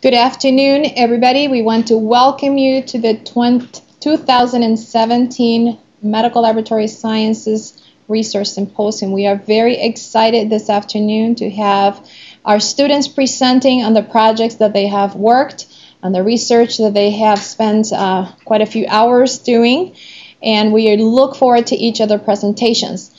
Good afternoon, everybody. We want to welcome you to the 20, 2017 Medical Laboratory Sciences Research Symposium. We are very excited this afternoon to have our students presenting on the projects that they have worked, on the research that they have spent uh, quite a few hours doing, and we look forward to each of their presentations.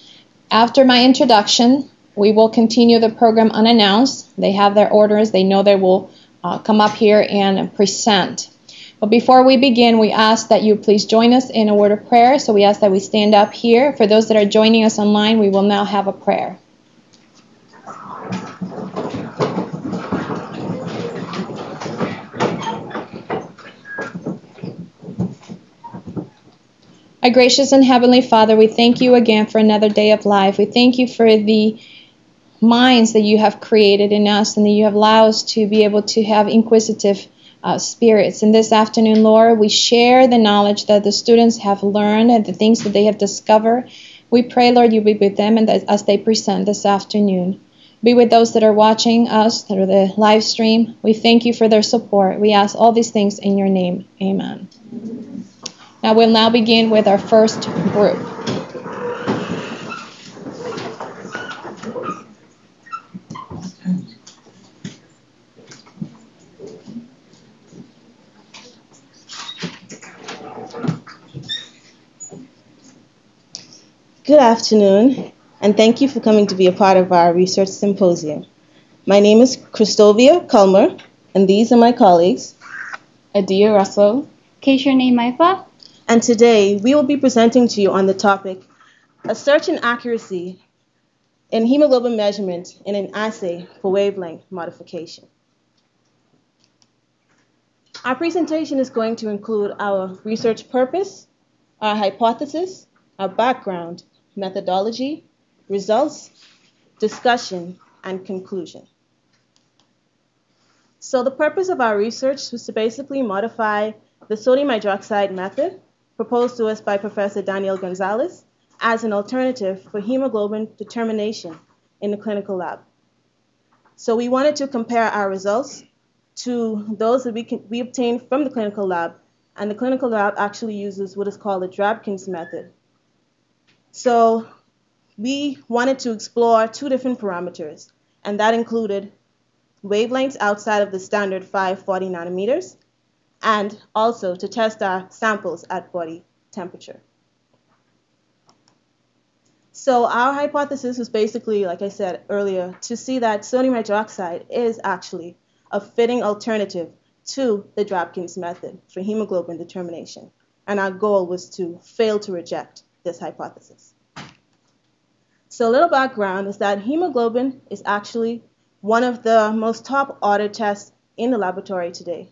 After my introduction, we will continue the program unannounced. They have their orders, they know they will uh, come up here and present. But before we begin, we ask that you please join us in a word of prayer. So we ask that we stand up here. For those that are joining us online, we will now have a prayer. Our gracious and heavenly Father, we thank you again for another day of life. We thank you for the minds that you have created in us and that you have allowed us to be able to have inquisitive uh, spirits. And this afternoon, Lord, we share the knowledge that the students have learned and the things that they have discovered. We pray, Lord, you be with them and as they present this afternoon. Be with those that are watching us through the live stream. We thank you for their support. We ask all these things in your name. Amen. Now we'll now begin with our first group. Good afternoon, and thank you for coming to be a part of our research symposium. My name is Christovia Culmer, and these are my colleagues, Adia Russell, Keishani Maifa, and today we will be presenting to you on the topic A Search in Accuracy in Hemoglobin Measurement in an Assay for Wavelength Modification. Our presentation is going to include our research purpose, our hypothesis, our background, methodology, results, discussion, and conclusion. So the purpose of our research was to basically modify the sodium hydroxide method proposed to us by Professor Daniel Gonzalez as an alternative for hemoglobin determination in the clinical lab. So we wanted to compare our results to those that we, can, we obtained from the clinical lab, and the clinical lab actually uses what is called the Drabkins method, so we wanted to explore two different parameters, and that included wavelengths outside of the standard 540 nanometers, and also to test our samples at body temperature. So our hypothesis was basically, like I said earlier, to see that sodium hydroxide is actually a fitting alternative to the Drabkins method for hemoglobin determination. And our goal was to fail to reject this hypothesis. So a little background is that hemoglobin is actually one of the most top ordered tests in the laboratory today.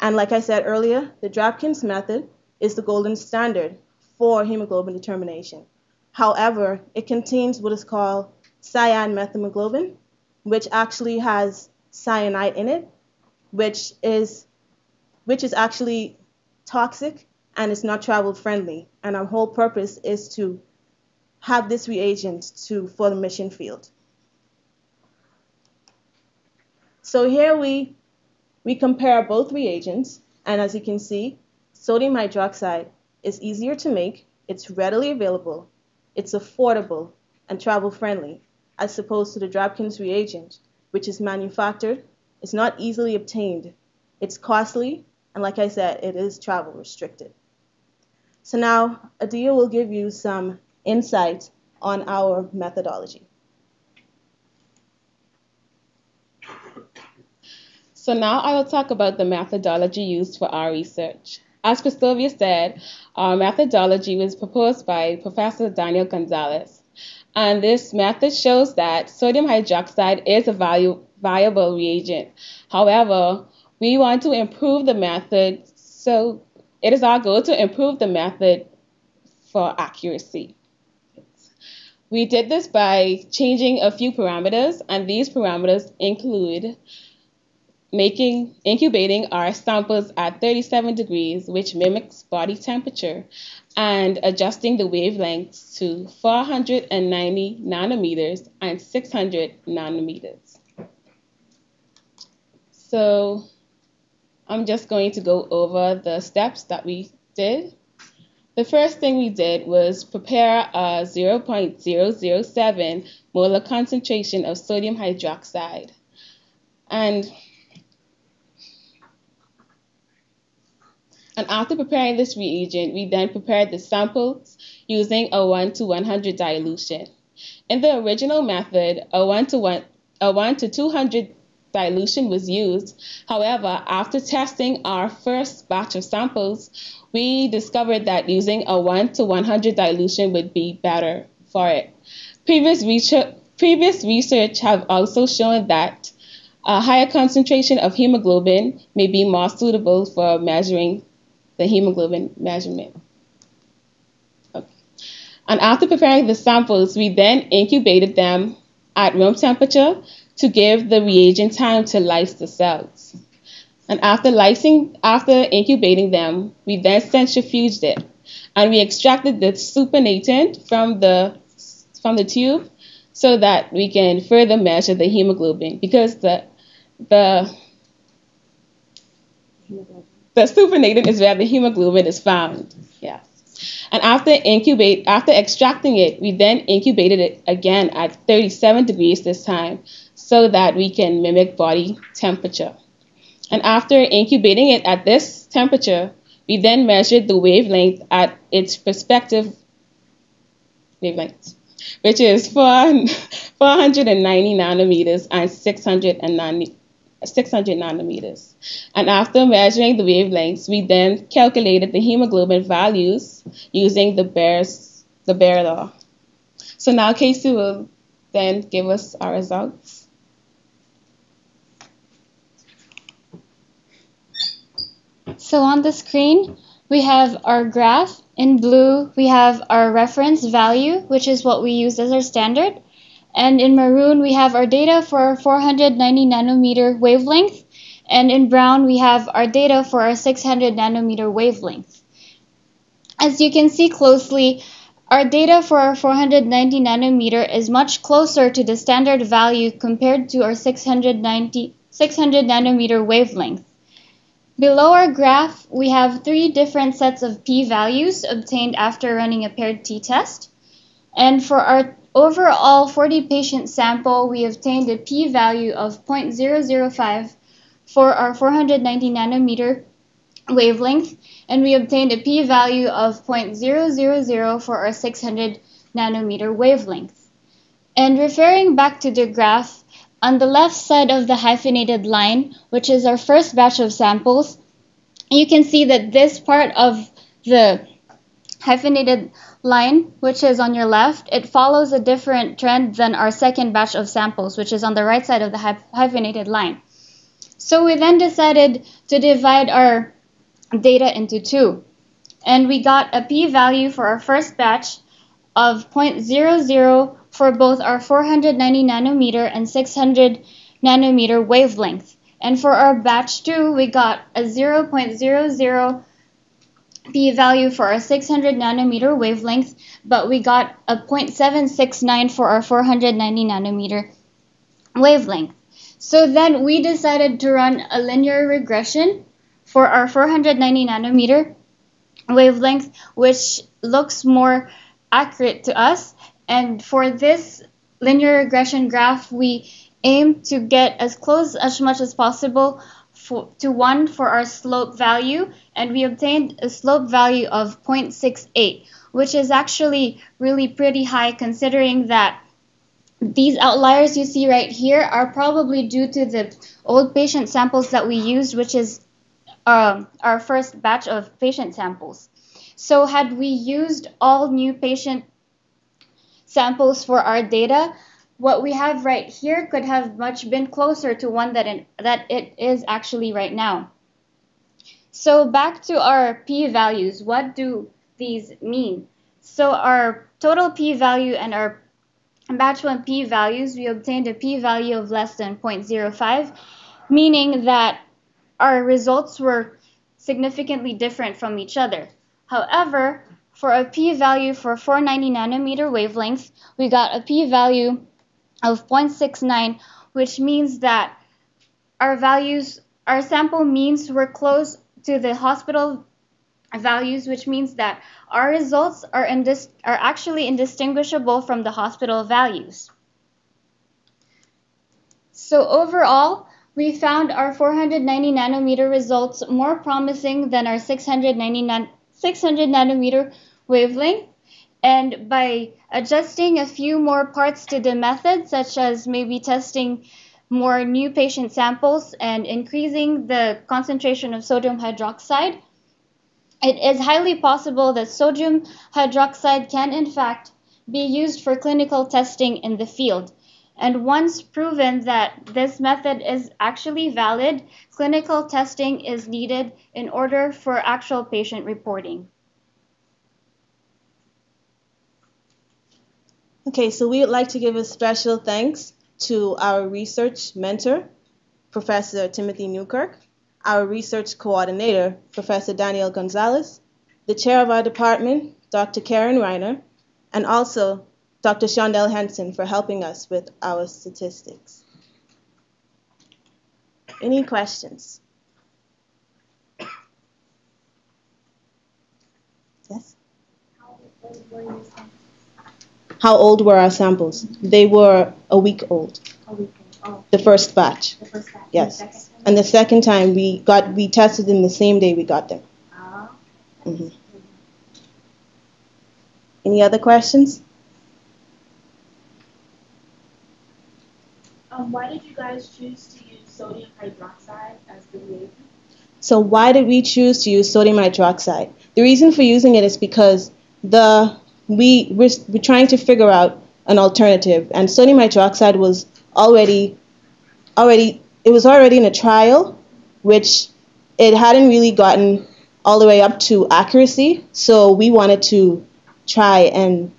And like I said earlier, the Drabkins method is the golden standard for hemoglobin determination. However, it contains what is called cyan methemoglobin, which actually has cyanide in it, which is which is actually toxic and it's not travel friendly. And our whole purpose is to have this reagent to for the mission field. So here we we compare both reagents, and as you can see, sodium hydroxide is easier to make, it's readily available, it's affordable, and travel friendly, as opposed to the Drabkins reagent, which is manufactured, it's not easily obtained, it's costly, and like I said, it is travel restricted. So now Adia will give you some insight on our methodology. So now I will talk about the methodology used for our research. As Christovia said, our methodology was proposed by Professor Daniel Gonzalez. And this method shows that sodium hydroxide is a value, viable reagent. However, we want to improve the method, so it is our goal to improve the method for accuracy. We did this by changing a few parameters, and these parameters include making incubating our samples at 37 degrees, which mimics body temperature, and adjusting the wavelengths to 490 nanometers and 600 nanometers. So I'm just going to go over the steps that we did. The first thing we did was prepare a 0.007 molar concentration of sodium hydroxide. And, and after preparing this reagent, we then prepared the samples using a 1 to 100 dilution. In the original method, a 1 to 1 a 1 to 200 dilution was used. However, after testing our first batch of samples, we discovered that using a 1 to 100 dilution would be better for it. Previous research, previous research have also shown that a higher concentration of hemoglobin may be more suitable for measuring the hemoglobin measurement. Okay. And after preparing the samples, we then incubated them at room temperature to give the reagent time to lyse the cells. And after lysing, after incubating them, we then centrifuged it, and we extracted the supernatant from the from the tube, so that we can further measure the hemoglobin because the the the supernatant is where the hemoglobin is found. Yeah. And after incubate, after extracting it, we then incubated it again at 37 degrees this time, so that we can mimic body temperature. And after incubating it at this temperature, we then measured the wavelength at its respective wavelengths, which is 490 nanometers and 600, 600 nanometers. And after measuring the wavelengths, we then calculated the hemoglobin values using the Bayes, the Bayer law. So now Casey will then give us our results. So on the screen, we have our graph. In blue, we have our reference value, which is what we use as our standard. And in maroon, we have our data for our 490 nanometer wavelength. And in brown, we have our data for our 600 nanometer wavelength. As you can see closely, our data for our 490 nanometer is much closer to the standard value compared to our 690, 600 nanometer wavelength. Below our graph, we have three different sets of p-values obtained after running a paired t-test. And for our overall 40 patient sample, we obtained a p-value of 0.005 for our 490 nanometer wavelength, and we obtained a p-value of 0.000 for our 600 nanometer wavelength. And referring back to the graph, on the left side of the hyphenated line, which is our first batch of samples, you can see that this part of the hyphenated line, which is on your left, it follows a different trend than our second batch of samples, which is on the right side of the hyphenated line. So we then decided to divide our data into two. And we got a p-value for our first batch of 0.00 for both our 490 nanometer and 600 nanometer wavelength. And for our batch 2, we got a 0.00 p-value for our 600 nanometer wavelength, but we got a 0.769 for our 490 nanometer wavelength. So then we decided to run a linear regression for our 490 nanometer wavelength, which looks more accurate to us and for this linear regression graph, we aim to get as close as much as possible for, to 1 for our slope value, and we obtained a slope value of 0.68, which is actually really pretty high considering that these outliers you see right here are probably due to the old patient samples that we used, which is uh, our first batch of patient samples. So had we used all new patient samples for our data, what we have right here could have much been closer to one that, in, that it is actually right now. So back to our p-values, what do these mean? So our total p-value and our batch 1 p-values, we obtained a p-value of less than 0.05, meaning that our results were significantly different from each other. However, for a p-value for 490 nanometer wavelength, we got a p-value of 0.69, which means that our values our sample means were close to the hospital values, which means that our results are, indis- are actually indistinguishable from the hospital values. So overall, we found our 490 nanometer results more promising than our 690 600 nanometer wavelength. And by adjusting a few more parts to the method, such as maybe testing more new patient samples and increasing the concentration of sodium hydroxide, it is highly possible that sodium hydroxide can in fact be used for clinical testing in the field. And once proven that this method is actually valid, clinical testing is needed in order for actual patient reporting. Okay, so we would like to give a special thanks to our research mentor, Professor Timothy Newkirk, our research coordinator, Professor Daniel Gonzalez, the chair of our department, Dr. Karen Reiner, and also Dr. Shandelle Henson for helping us with our statistics. Any questions? Yes? How old were our samples? They were a week old. A week old. Oh, The first batch. the first batch. Yes. The time? And the second time we got we tested them the same day we got them. Ah. Mhm. Any other questions? Um, why did you guys choose to use sodium hydroxide as the reagent? So why did we choose to use sodium hydroxide? The reason for using it is because the we we're, we're trying to figure out an alternative, and sodium hydroxide was already already it was already in a trial, which it hadn't really gotten all the way up to accuracy. So we wanted to try and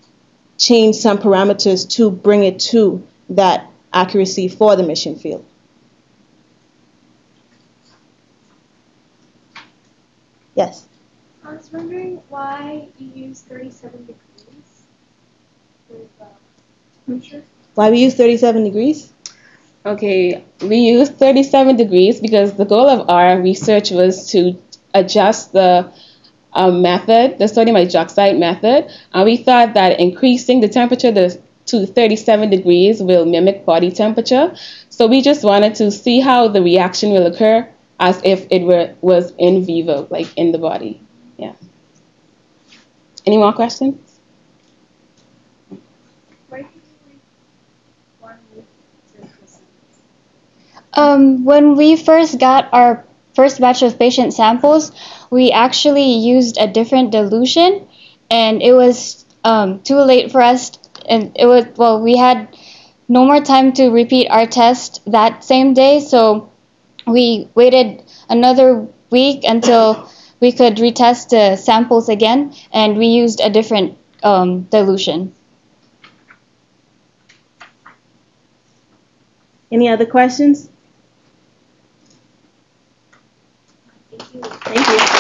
change some parameters to bring it to that accuracy for the mission field. Yes. I was wondering why you use 37 degrees. Why we use 37 degrees? Okay, we use 37 degrees because the goal of our research was to adjust the um, method, the sodium hydroxide method, and we thought that increasing the temperature to, to 37 degrees will mimic body temperature. So we just wanted to see how the reaction will occur as if it were was in vivo, like in the body. Yeah. Any more questions? Why did you like one week to present? Um, when we first got our first batch of patient samples, we actually used a different dilution, and it was um, too late for us. And it was well, we had no more time to repeat our test that same day, so we waited another week until we could retest the samples again, and we used a different um, dilution. Any other questions? Thank you.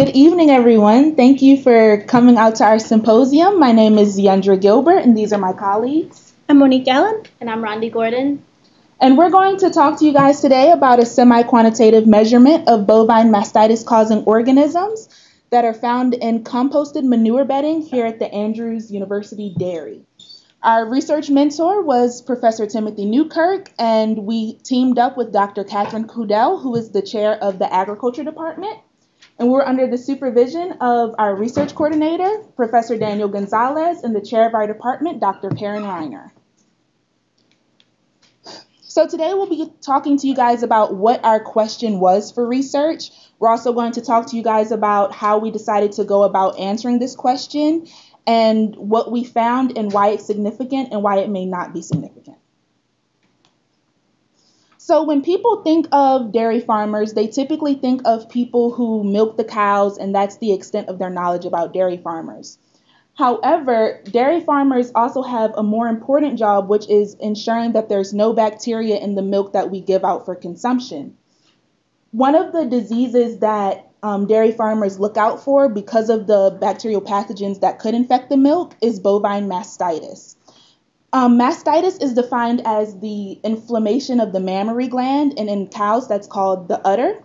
Good evening, everyone. Thank you for coming out to our symposium. My name is Yandra Gilbert, and these are my colleagues. I'm Monique Allen. And I'm Rondi Gordon. And we're going to talk to you guys today about a semi quantitative measurement of bovine mastitis causing organisms that are found in composted manure bedding here at the Andrews University Dairy. Our research mentor was Professor Timothy Newkirk, and we teamed up with Dr. Katherine Koudele, who is the chair of the Agriculture Department. And we're under the supervision of our research coordinator, Professor Daniel Gonzalez, and the chair of our department, Dr. Karen Reiner. So today we'll be talking to you guys about what our question was for research. We're also going to talk to you guys about how we decided to go about answering this question and what we found and why it's significant and why it may not be significant. So when people think of dairy farmers, they typically think of people who milk the cows, and that's the extent of their knowledge about dairy farmers. However, dairy farmers also have a more important job, which is ensuring that there's no bacteria in the milk that we give out for consumption. One of the diseases that um, dairy farmers look out for because of the bacterial pathogens that could infect the milk is bovine mastitis. Um, mastitis is defined as the inflammation of the mammary gland, and in cows, that's called the udder.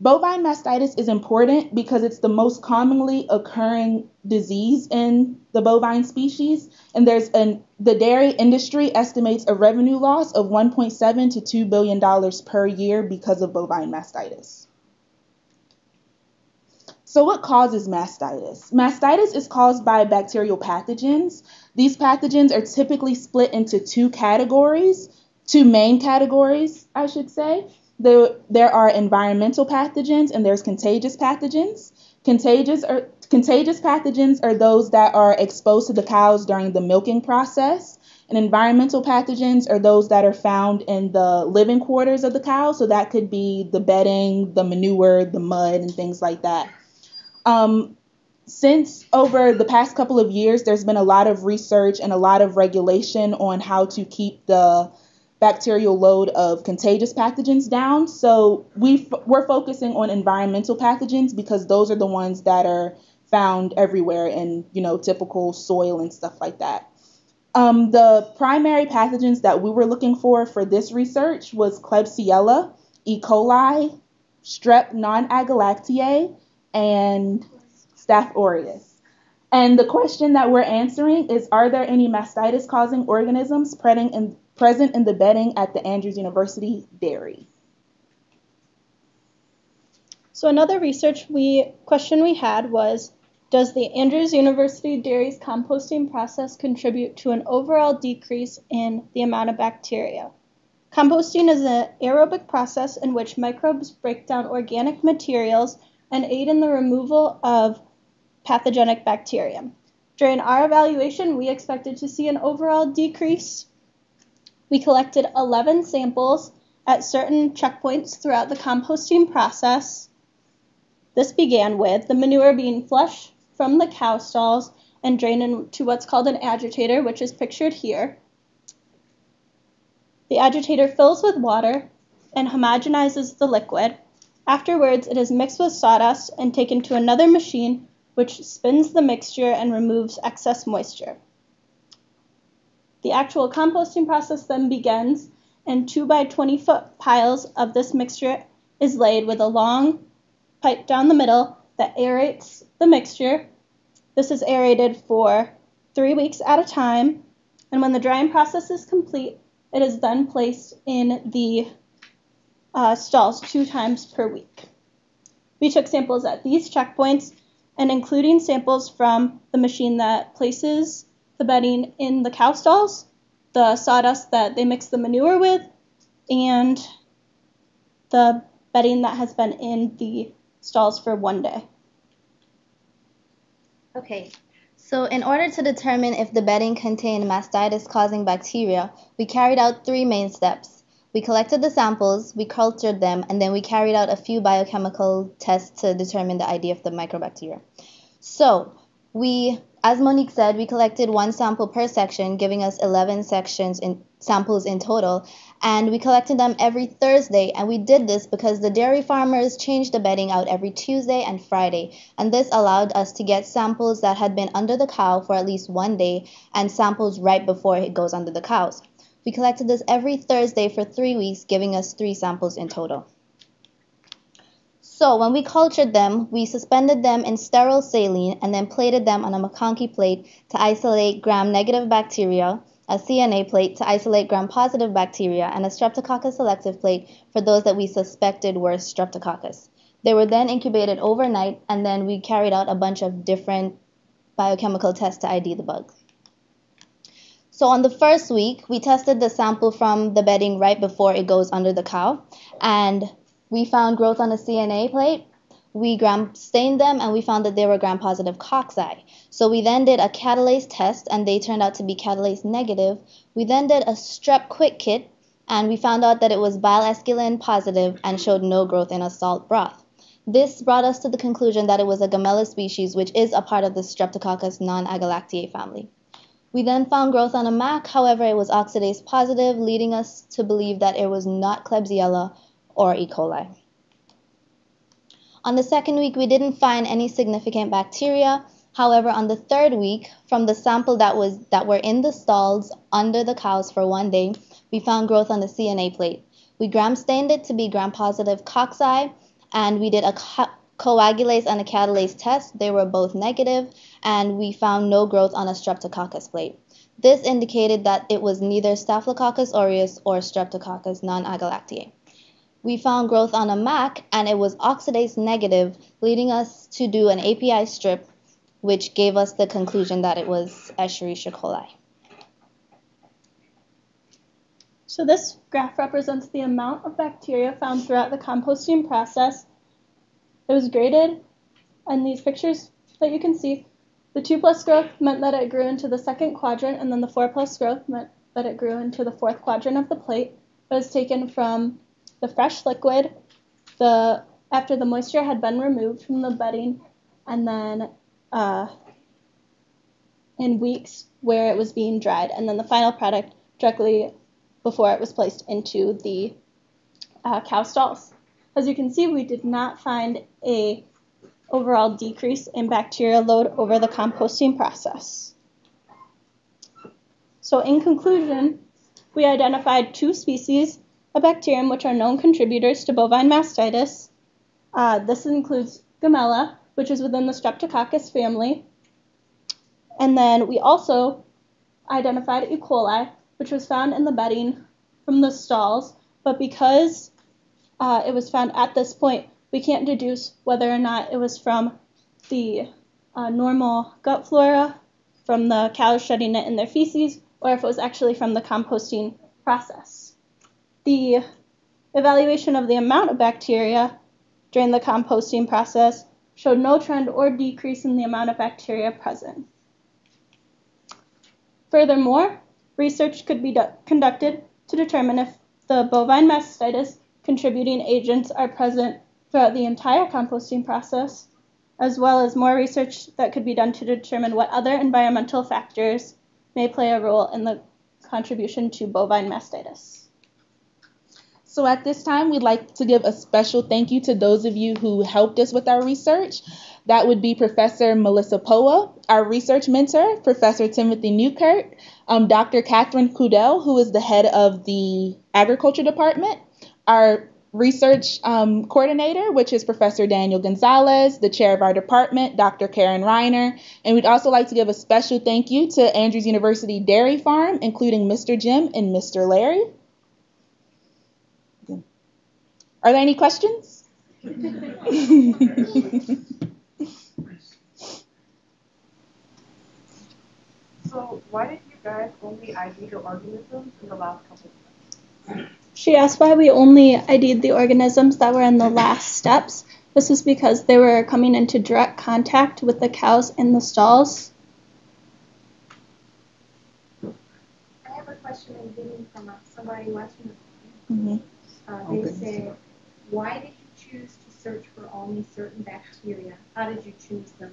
Bovine mastitis is important because it's the most commonly occurring disease in the bovine species, and there's an the dairy industry estimates a revenue loss of 1.7 to 2 billion dollars per year because of bovine mastitis. So what causes mastitis? Mastitis is caused by bacterial pathogens. These pathogens are typically split into two categories, two main categories, I should say. There, are environmental pathogens and there's contagious pathogens. Contagious are contagious pathogens are those that are exposed to the cows during the milking process. And environmental pathogens are those that are found in the living quarters of the cow. So that could be the bedding, the manure, the mud, and things like that. Um, since over the past couple of years, there's been a lot of research and a lot of regulation on how to keep the bacterial load of contagious pathogens down. So we we're focusing on environmental pathogens because those are the ones that are found everywhere in you know typical soil and stuff like that. Um, the primary pathogens that we were looking for for this research was Klebsiella, E. coli, Strep non-agalactiae, and Staph aureus. And the question that we're answering is Are there any mastitis causing organisms present in, present in the bedding at the Andrews University dairy? So another research we question we had was does the Andrews University dairy's composting process contribute to an overall decrease in the amount of bacteria? Composting is an aerobic process in which microbes break down organic materials and aid in the removal of pathogenic bacteria. During our evaluation, we expected to see an overall decrease. We collected 11 samples at certain checkpoints throughout the composting process. This began with the manure being flushed from the cow stalls and drained into what's called an agitator, which is pictured here. The agitator fills with water and homogenizes the liquid. Afterwards, it is mixed with sawdust and taken to another machine which spins the mixture and removes excess moisture. The actual composting process then begins, and 2 by 20 foot piles of this mixture is laid with a long pipe down the middle that aerates the mixture. This is aerated for three weeks at a time, and when the drying process is complete, it is then placed in the uh, stalls two times per week. We took samples at these checkpoints and including samples from the machine that places the bedding in the cow stalls, the sawdust that they mix the manure with, and the bedding that has been in the stalls for one day. Okay, so in order to determine if the bedding contained mastitis causing bacteria, we carried out three main steps. We collected the samples, we cultured them, and then we carried out a few biochemical tests to determine the ID of the microbacteria. So, we, as Monique said, we collected one sample per section, giving us 11 sections in samples in total, and we collected them every Thursday. And we did this because the dairy farmers changed the bedding out every Tuesday and Friday, and this allowed us to get samples that had been under the cow for at least one day and samples right before it goes under the cows. We collected this every Thursday for three weeks, giving us three samples in total. So when we cultured them, we suspended them in sterile saline and then plated them on a MacConkey plate to isolate gram-negative bacteria, a CNA plate to isolate gram-positive bacteria, and a Streptococcus selective plate for those that we suspected were Streptococcus. They were then incubated overnight, and then we carried out a bunch of different biochemical tests to ID the bugs. So on the first week, we tested the sample from the bedding right before it goes under the cow, and we found growth on a CNA plate. We gram stained them and we found that they were gram positive cocci. So we then did a catalase test and they turned out to be catalase negative. We then did a strep quick kit and we found out that it was bile esculin positive and showed no growth in a salt broth. This brought us to the conclusion that it was a Gemella species, which is a part of the Streptococcus non-Agalactiae family. We then found growth on a MAC, however, it was oxidase positive, leading us to believe that it was not Klebsiella or E. coli. On the second week, we didn't find any significant bacteria. However, on the third week, from the sample that was that were in the stalls under the cows for one day, we found growth on the CNA plate. We gram stained it to be gram-positive cocci, and we did a co- coagulase and a catalase test. They were both negative, and we found no growth on a streptococcus plate. This indicated that it was neither Staphylococcus aureus or Streptococcus non-Agalactiae. We found growth on a MAC, and it was oxidase negative, leading us to do an API strip, which gave us the conclusion that it was Escherichia coli. So this graph represents the amount of bacteria found throughout the composting process. It was graded, and these pictures that you can see, the 2 plus growth meant that it grew into the second quadrant, and then the 4 plus growth meant that it grew into the fourth quadrant of the plate. It was taken from the fresh liquid, the after the moisture had been removed from the bedding, and then uh, in weeks where it was being dried, and then the final product directly before it was placed into the uh, cow stalls. As you can see, we did not find a overall decrease in bacterial load over the composting process. So in conclusion, we identified two species of bacterium which are known contributors to bovine mastitis. Uh, this includes Gemella, which is within the Streptococcus family. And then we also identified E. coli, which was found in the bedding from the stalls, but because uh, it was found at this point, we can't deduce whether or not it was from the uh, normal gut flora, from the cows shedding it in their feces, or if it was actually from the composting process. The evaluation of the amount of bacteria during the composting process showed no trend or decrease in the amount of bacteria present. Furthermore, research could be conducted to determine if the bovine mastitis contributing agents are present throughout the entire composting process, as well as more research that could be done to determine what other environmental factors may play a role in the contribution to bovine mastitis. So at this time, we'd like to give a special thank you to those of you who helped us with our research. That would be Professor Melissa Poa, our research mentor, Professor Timothy Newkirk, um, Dr. Katherine Koudele, who is the head of the Agriculture Department, our research um, coordinator, which is Professor Daniel Gonzalez, the chair of our department, Dr. Karen Reiner, and we'd also like to give a special thank you to Andrews University Dairy Farm, including Mr. Jim and Mr. Larry. Are there any questions? so why did you guys only ID the organisms in the last couple? She asked why we only ID'd the organisms that were in the last steps. This is because they were coming into direct contact with the cows in the stalls. I have a question I'm getting from somebody watching. Mm-hmm. Uh, they say, why did you choose to search for only certain bacteria? How did you choose them,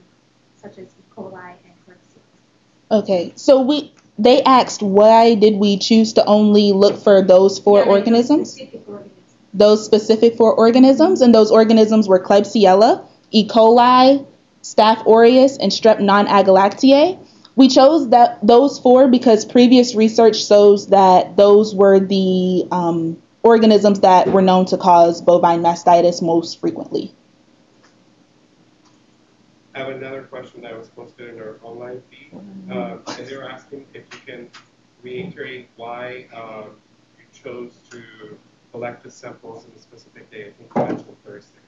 such as E. coli and Klebsiella? Okay, so we they asked why did we choose to only look for those four Yeah, organisms? Specific organisms. Those specific four organisms, and those organisms were Klebsiella, E. coli, Staph aureus, and Strep non-Agalactiae. We chose that those four because previous research shows that those were the um, organisms that were known to cause bovine mastitis most frequently. I have another question that was posted in our online feed, uh, and they were asking if you can reiterate why um, you chose to collect the samples on a specific day. I think you mentioned Thursday.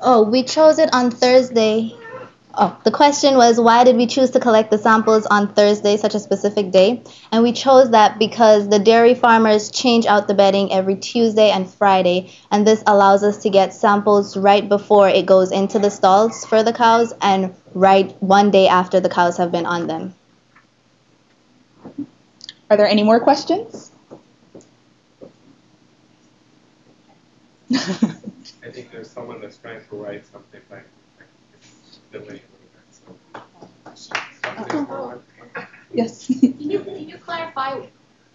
Oh, we chose it on Thursday. Oh, the question was why did we choose to collect the samples on Thursday, such a specific day? And we chose that because the dairy farmers change out the bedding every Tuesday and Friday, and this allows us to get samples right before it goes into the stalls for the cows and right one day after the cows have been on them. Are there any more questions? I think there's someone that's trying to write something like Yes. Can you, can you clarify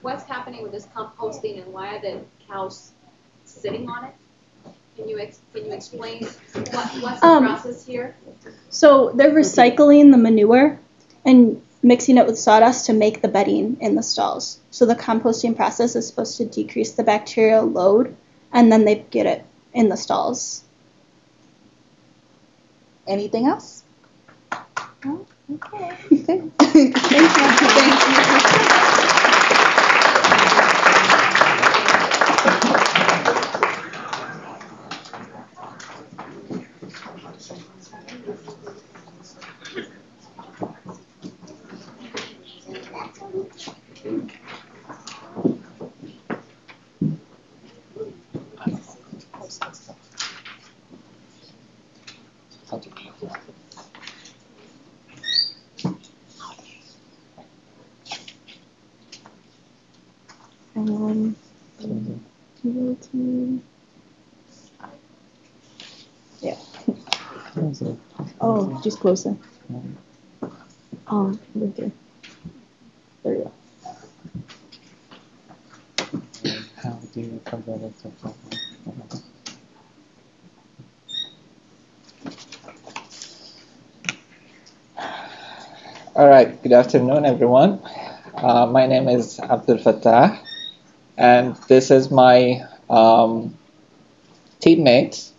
what's happening with this composting and why are the cows sitting on it? Can you, ex- can you explain what, what's the Um, process here? So they're recycling the manure and mixing it with sawdust to make the bedding in the stalls. So the composting process is supposed to decrease the bacterial load, and then they get it in the stalls. Anything else? No? Okay. Okay. Thank you. Um, TLT. Yeah. Oh, just closer. Oh, right there. There you go. How do you compare it to plasma? All right, good afternoon, everyone. Uh, my name is Abdul Fattah, and this is my um, teammates,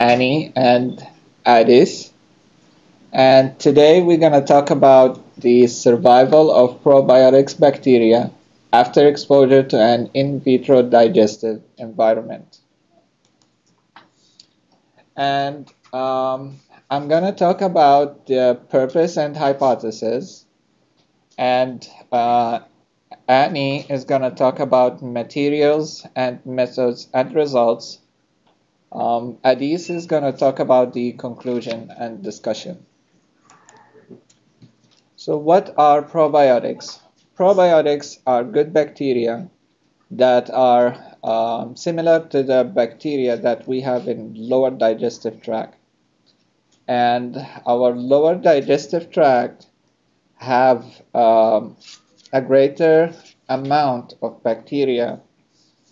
Annie and Addis. And today we're going to talk about the survival of probiotics bacteria after exposure to an in vitro digestive environment. And um, I'm going to talk about the purpose and hypothesis. And uh, Annie is going to talk about materials and methods and results. Um, Adis is going to talk about the conclusion and discussion. So, what are probiotics? Probiotics are good bacteria that are um, similar to the bacteria that we have in lower digestive tract. And our lower digestive tract have um, a greater amount of bacteria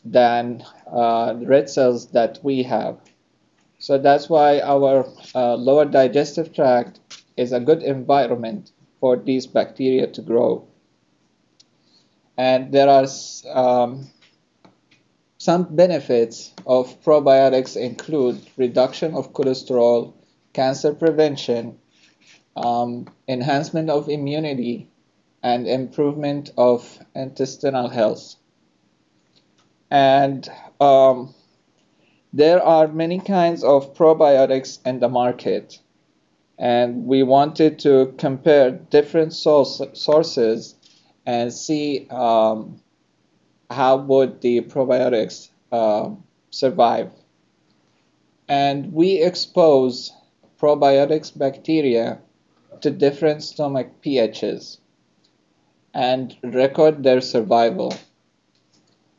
than uh, red cells that we have. So that's why our uh, lower digestive tract is a good environment for these bacteria to grow. And there are um, some benefits of probiotics include reduction of cholesterol, cancer prevention, um, enhancement of immunity, and improvement of intestinal health. And um, there are many kinds of probiotics in the market. And we wanted to compare different source, sources and see um, how would the probiotics uh, survive. And we expose probiotics bacteria to different stomach pHs and record their survival.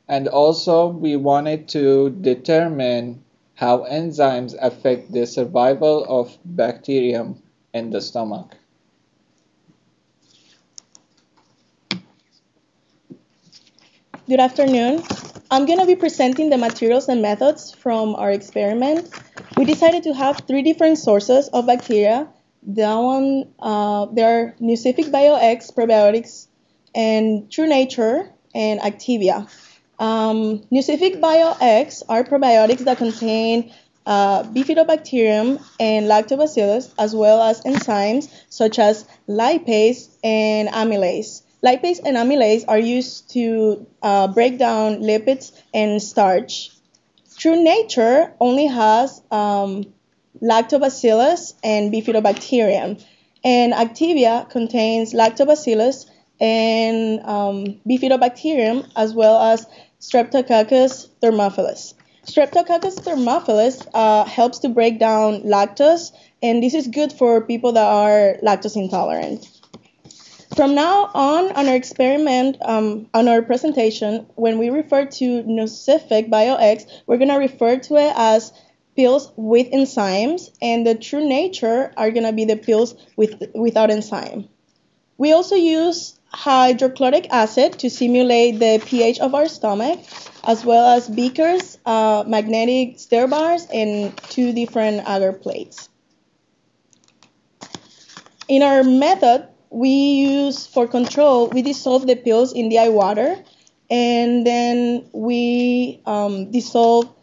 And also, we wanted to determine how enzymes affect the survival of bacterium in the stomach. Good afternoon. I'm going to be presenting the materials and methods from our experiment. We decided to have three different sources of bacteria. That one, uh, there are Nucific BioX probiotics and True Nature and Activia. Um, Nucific BioX are probiotics that contain uh, bifidobacterium and lactobacillus, as well as enzymes such as lipase and amylase. Lipase and amylase are used to uh, break down lipids and starch. True Nature only has um, lactobacillus and bifidobacterium, and Activia contains lactobacillus and um, bifidobacterium, as well as Streptococcus thermophilus. Streptococcus thermophilus uh, helps to break down lactose, and this is good for people that are lactose intolerant. from now on, on our experiment, um, on our presentation, when we refer to Nucific BioX, we're going to refer to it as pills with enzymes, and the true nature are going to be the pills with, without enzyme. We also use hydrochloric acid to simulate the pH of our stomach, as well as beakers, uh, magnetic stir bars, and two different agar plates. In our method, we use for control, we dissolve the pills in DI water, and then we um, dissolve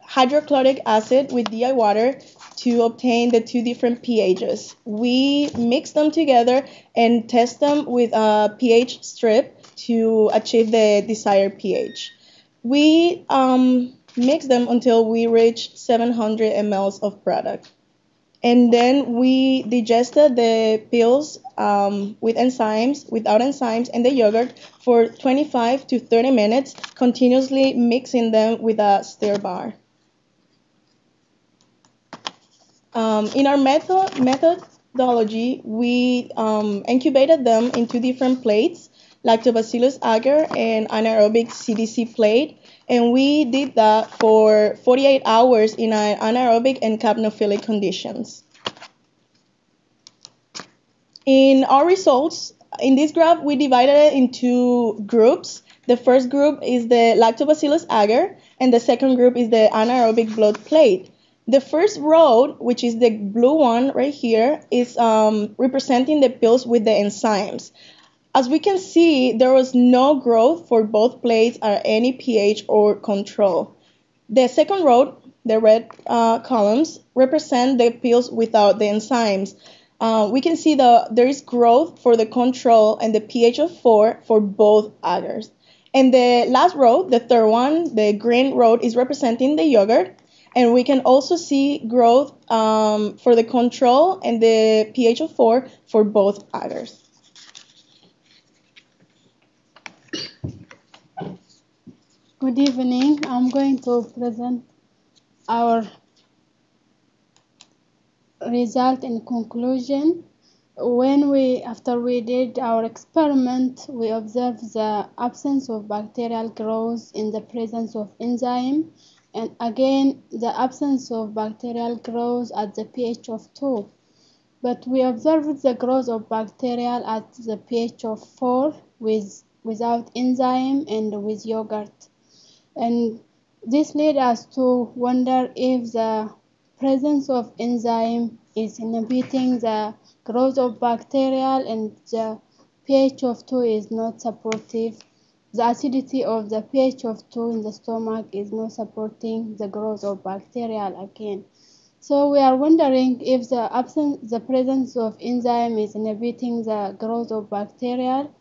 hydrochloric acid with DI water to obtain the two different pHs. We mix them together and test them with a pH strip to achieve the desired pH. We um, mix them until we reach 700 mLs of product. And then we digested the pills um, with enzymes, without enzymes, and the yogurt for 25 to 30 minutes, continuously mixing them with a stir bar. Um, in our method, methodology, we um, incubated them in two different plates, lactobacillus agar and anaerobic CDC plate, and we did that for 48 hours in anaerobic and capnophilic conditions. In our results, in this graph, we divided it into groups. The first group is the lactobacillus agar, and the second group is the anaerobic blood plate. The first row, which is the blue one right here, is um, representing the pills with the enzymes. As we can see, there was no growth for both plates at any pH or control. The second row, the red uh, columns, represent the pills without the enzymes. Uh, we can see that there is growth for the control and the pH of 4 for both agars. And the last row, the third one, the green row, is representing the yogurt. And we can also see growth um, for the control and the pH of 4 for both agars. Good evening. I'm going to present our result and conclusion. When we, after we did our experiment, we observed the absence of bacterial growth in the presence of enzyme and again the absence of bacterial growth at the pH of 2. But we observed the growth of bacterial at the pH of 4 with, without enzyme and with yogurt and this led us to wonder if the presence of enzyme is inhibiting the growth of bacterial and the pH of 2 is not supportive. The acidity of the pH of 2 in the stomach is not supporting the growth of bacterial again. So we are wondering if the absence, the presence of enzyme is inhibiting the growth of bacterial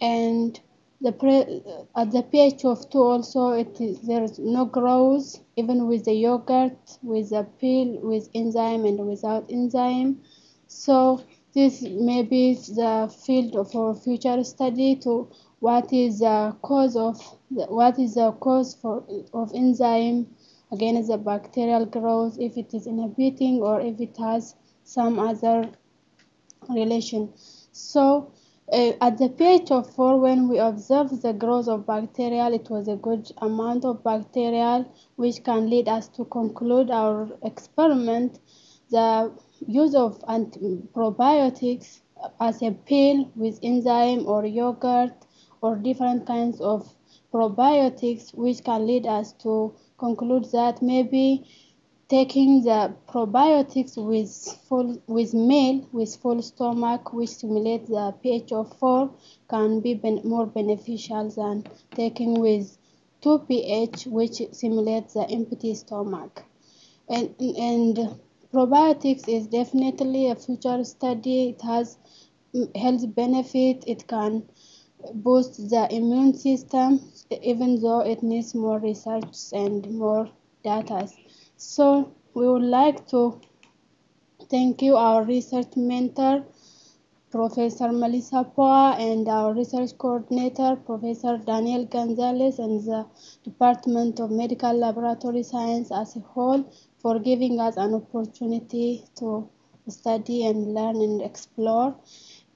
and the pre, at the pH of 2 also it is, there is no growth even with the yogurt with the pill with enzyme and without enzyme so this may be the field for future study to what is the cause of the, what is the cause for of enzyme against the bacterial growth if it is inhibiting or if it has some other relation so uh, at the pH of 4, when we observed the growth of bacterial, it was a good amount of bacterial, which can lead us to conclude our experiment. The use of probiotics as a pill with enzyme or yogurt or different kinds of probiotics, which can lead us to conclude that maybe taking the probiotics with full with meal with full stomach which stimulates the pH of 4 can be ben more beneficial than taking with 2 pH which simulates the empty stomach. And and probiotics is definitely a future study. It has mm, health benefit. It can boost the immune system even though it needs more research and more data so we would like to thank you, our research mentor, Professor Melissa Poa, and our research coordinator, Professor Daniel Gonzalez, and the Department of Medical Laboratory Science as a whole for giving us an opportunity to study and learn and explore.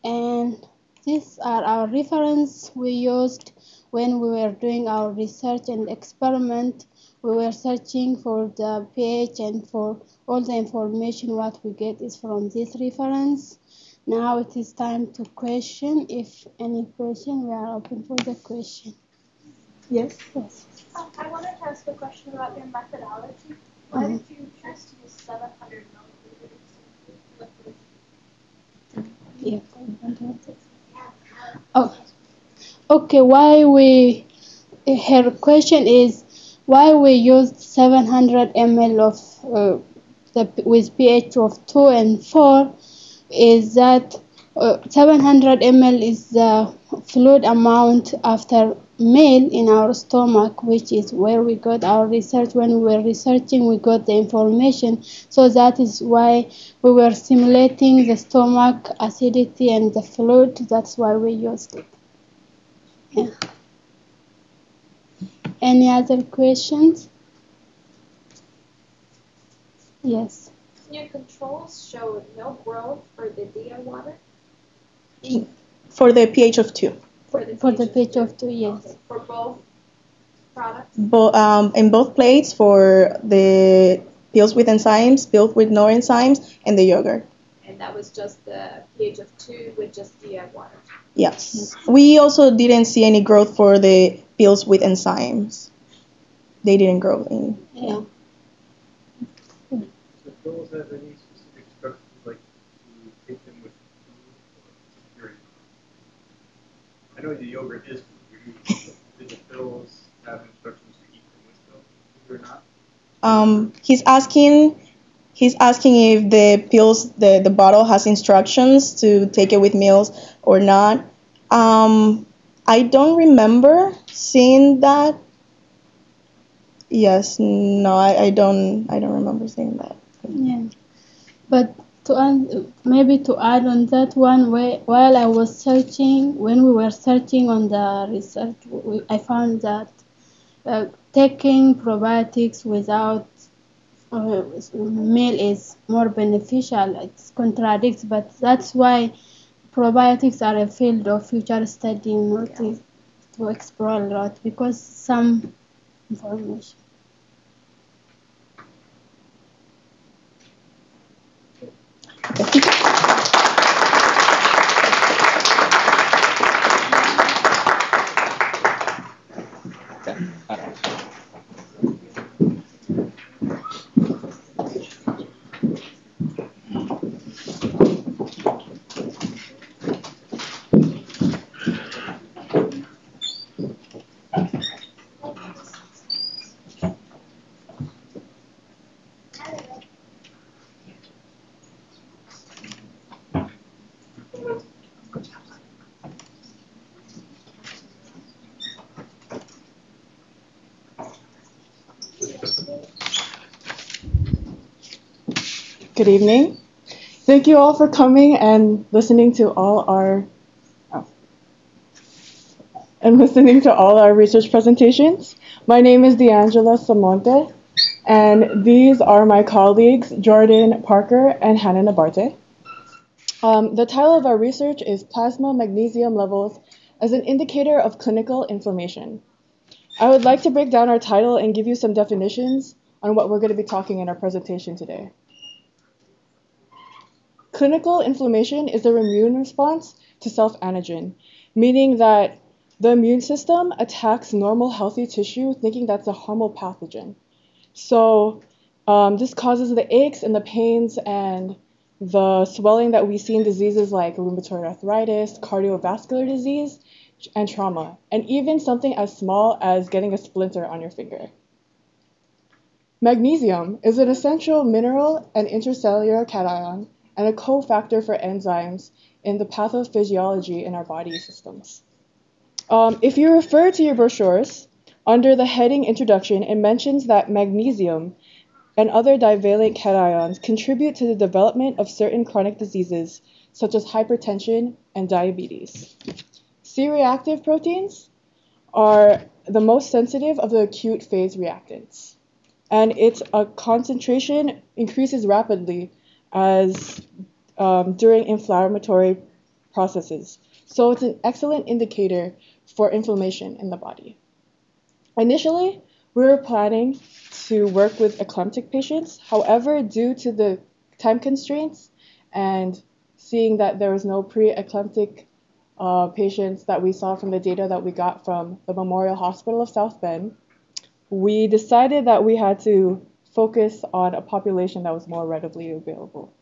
and these are our reference we used when we were doing our research and experiment. We were searching for the pH and for all the information what we get is from this reference. Now it is time to question. If any question, we are open for the question. Yes. Yes. Um, I wanted to ask a question about your methodology. Why Mhm. did you choose to use 700 milliliters? Yeah. Oh, okay. Why we? Her question is why we used 700 ml of uh, the with pH of two and four. Is that uh, 700 ml is the fluid amount after meal in our stomach, which is where we got our research. When we were researching, we got the information. So that is why we were simulating the stomach acidity and the fluid. That's why we used it. Yeah. Any other questions? Yes. Your controls showed no growth for the DIA water For the pH of 2. For the For the pH of two, yes. for both products. Bo- um, in both plates for the pills with enzymes, pills with no enzymes, and the yogurt. And that was just the pH of two with just DIA water. Yes. We also didn't see any growth for the pills with enzymes. They didn't grow in. Yeah. Do pills have any specific instructions, like to take them with food or security? I know the yogurt is food. Do the pills have instructions to eat them with food or not? Um, he's asking he's asking if the pills the, the bottle has instructions to take it with meals or not. Um, I don't remember seeing that. Yes, no, I, I don't I don't remember seeing that. Yeah, but to add, maybe to add on that one, way, while I was searching, when we were searching on the research, we, I found that uh, taking probiotics without uh, meal is more beneficial. It contradicts, but that's why probiotics are a field of future study, know, to, to explore a lot because some information. Merci. Good evening. Thank you all for coming and listening to all our oh, and listening to all our research presentations. My name is D'Angela Samonte, and these are my colleagues Jordan Parker and Hannah Nabarte. Um, the title of our research is Plasma Magnesium Levels as an Indicator of Clinical Inflammation. I would like to break down our title and give you some definitions on what we're going to be talking in our presentation today. Clinical inflammation is the immune response to self antigen, meaning that the immune system attacks normal healthy tissue thinking that's a harmful pathogen. So um, this causes the aches and the pains and the swelling that we see in diseases like rheumatoid arthritis, cardiovascular disease, and trauma, and even something as small as getting a splinter on your finger. Magnesium is an essential mineral and intercellular cation and a cofactor for enzymes in the pathophysiology in our body systems. Um, if you refer to your brochures, under the heading Introduction, it mentions that magnesium and other divalent cations contribute to the development of certain chronic diseases such as hypertension and diabetes. C-reactive proteins are the most sensitive of the acute phase reactants, and its uh, concentration increases rapidly as um, during inflammatory processes, so it's an excellent indicator for inflammation in the body. Initially, we were planning to work with eclamptic patients. However, due to the time constraints and seeing that there was no pre-eclamptic uh, patients that we saw from the data that we got from the Memorial Hospital of South Bend, we decided that we had to focus on a population that was more readily available.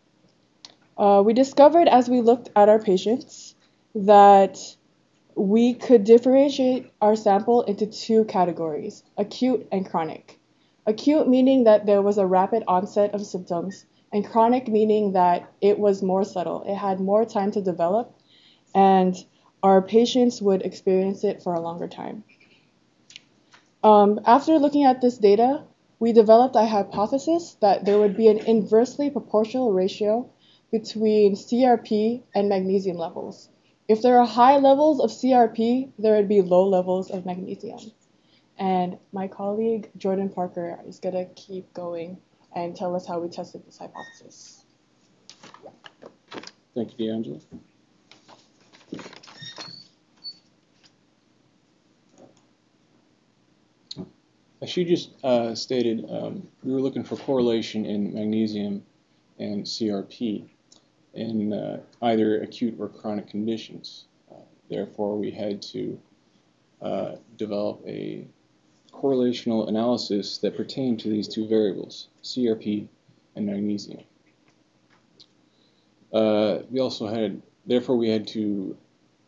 Uh, we discovered as we looked at our patients that we could differentiate our sample into two categories acute and chronic. Acute meaning that there was a rapid onset of symptoms, and chronic meaning that it was more subtle. It had more time to develop, and our patients would experience it for a longer time. Um, after looking at this data, we developed a hypothesis that there would be an inversely proportional ratio between CRP and magnesium levels. If there are high levels of CRP, there would be low levels of magnesium. And my colleague Jordan Parker is going to keep going and tell us how we tested this hypothesis. Thank you, D'Angela. As she just uh, stated, um, we were looking for correlation in magnesium and CRP in uh, either acute or chronic conditions. Uh, therefore, we had to uh, develop a correlational analysis that pertained to these two variables, CRP and magnesium. Uh, we also had, therefore, we had to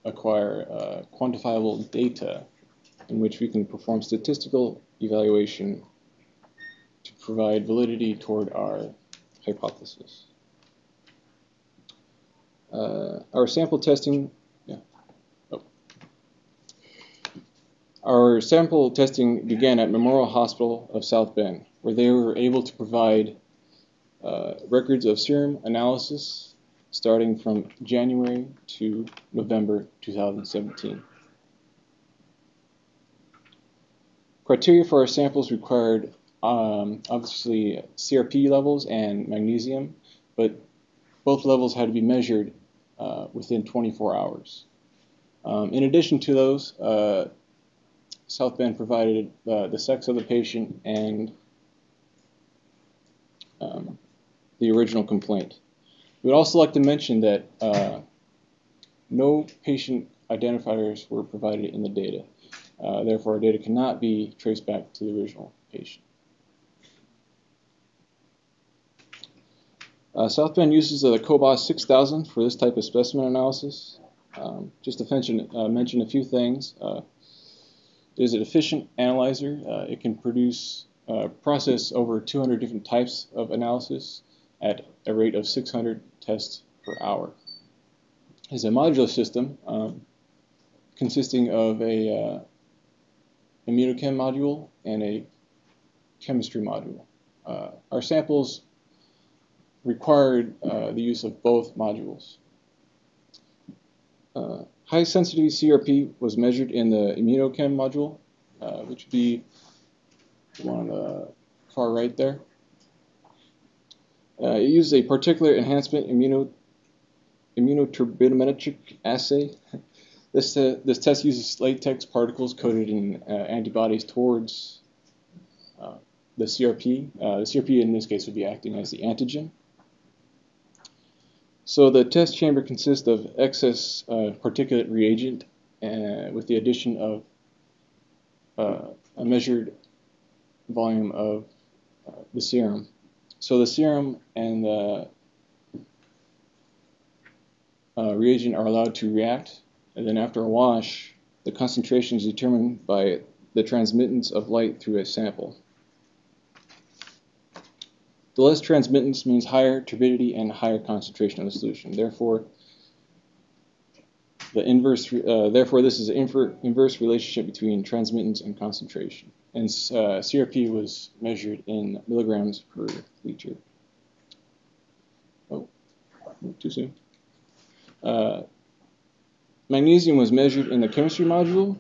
acquire uh, quantifiable data in which we can perform statistical evaluation to provide validity toward our hypothesis. Uh, our sample testing, yeah. Oh. Our sample testing began at Memorial Hospital of South Bend, where they were able to provide uh, records of serum analysis starting from January to November 2017. Criteria for our samples required um, obviously CRP levels and magnesium, but both levels had to be measured uh, within 24 hours. Um, in addition to those, uh, South Bend provided uh, the sex of the patient and um, the original complaint. We would also like to mention that uh, no patient identifiers were provided in the data. Uh, therefore, our data cannot be traced back to the original patient. Uh, South Bend uses the Cobas 6000 for this type of specimen analysis. Um, just to mention, uh, mention a few things. Uh, it is an efficient analyzer. Uh, it can produce, uh, process over 200 different types of analysis at a rate of 600 tests per hour. It's a modular system um, consisting of a uh, immunochem module and a chemistry module. our samples required uh, the use of both modules. Uh, high sensitivity CRP was measured in the immunochem module, uh, which would be the one on the far right there. Uh, it used a particulate enhancement immuno, immunoturbidimetric assay. This, uh, this test uses latex particles coated in uh, antibodies towards the CRP. the CRP in this case would be acting as the antigen. So the test chamber consists of excess uh, particulate reagent uh, with the addition of uh, a measured volume of uh, the serum. So the serum and the uh, reagent are allowed to react, and then after a wash, the concentration is determined by the transmittance of light through a sample. The less transmittance means higher turbidity and higher concentration of the solution. Therefore, the inverse, uh, therefore, this is an inver inverse relationship between transmittance and concentration. And uh, CRP was measured in milligrams per liter. Oh, too soon. Uh, magnesium was measured in the chemistry module.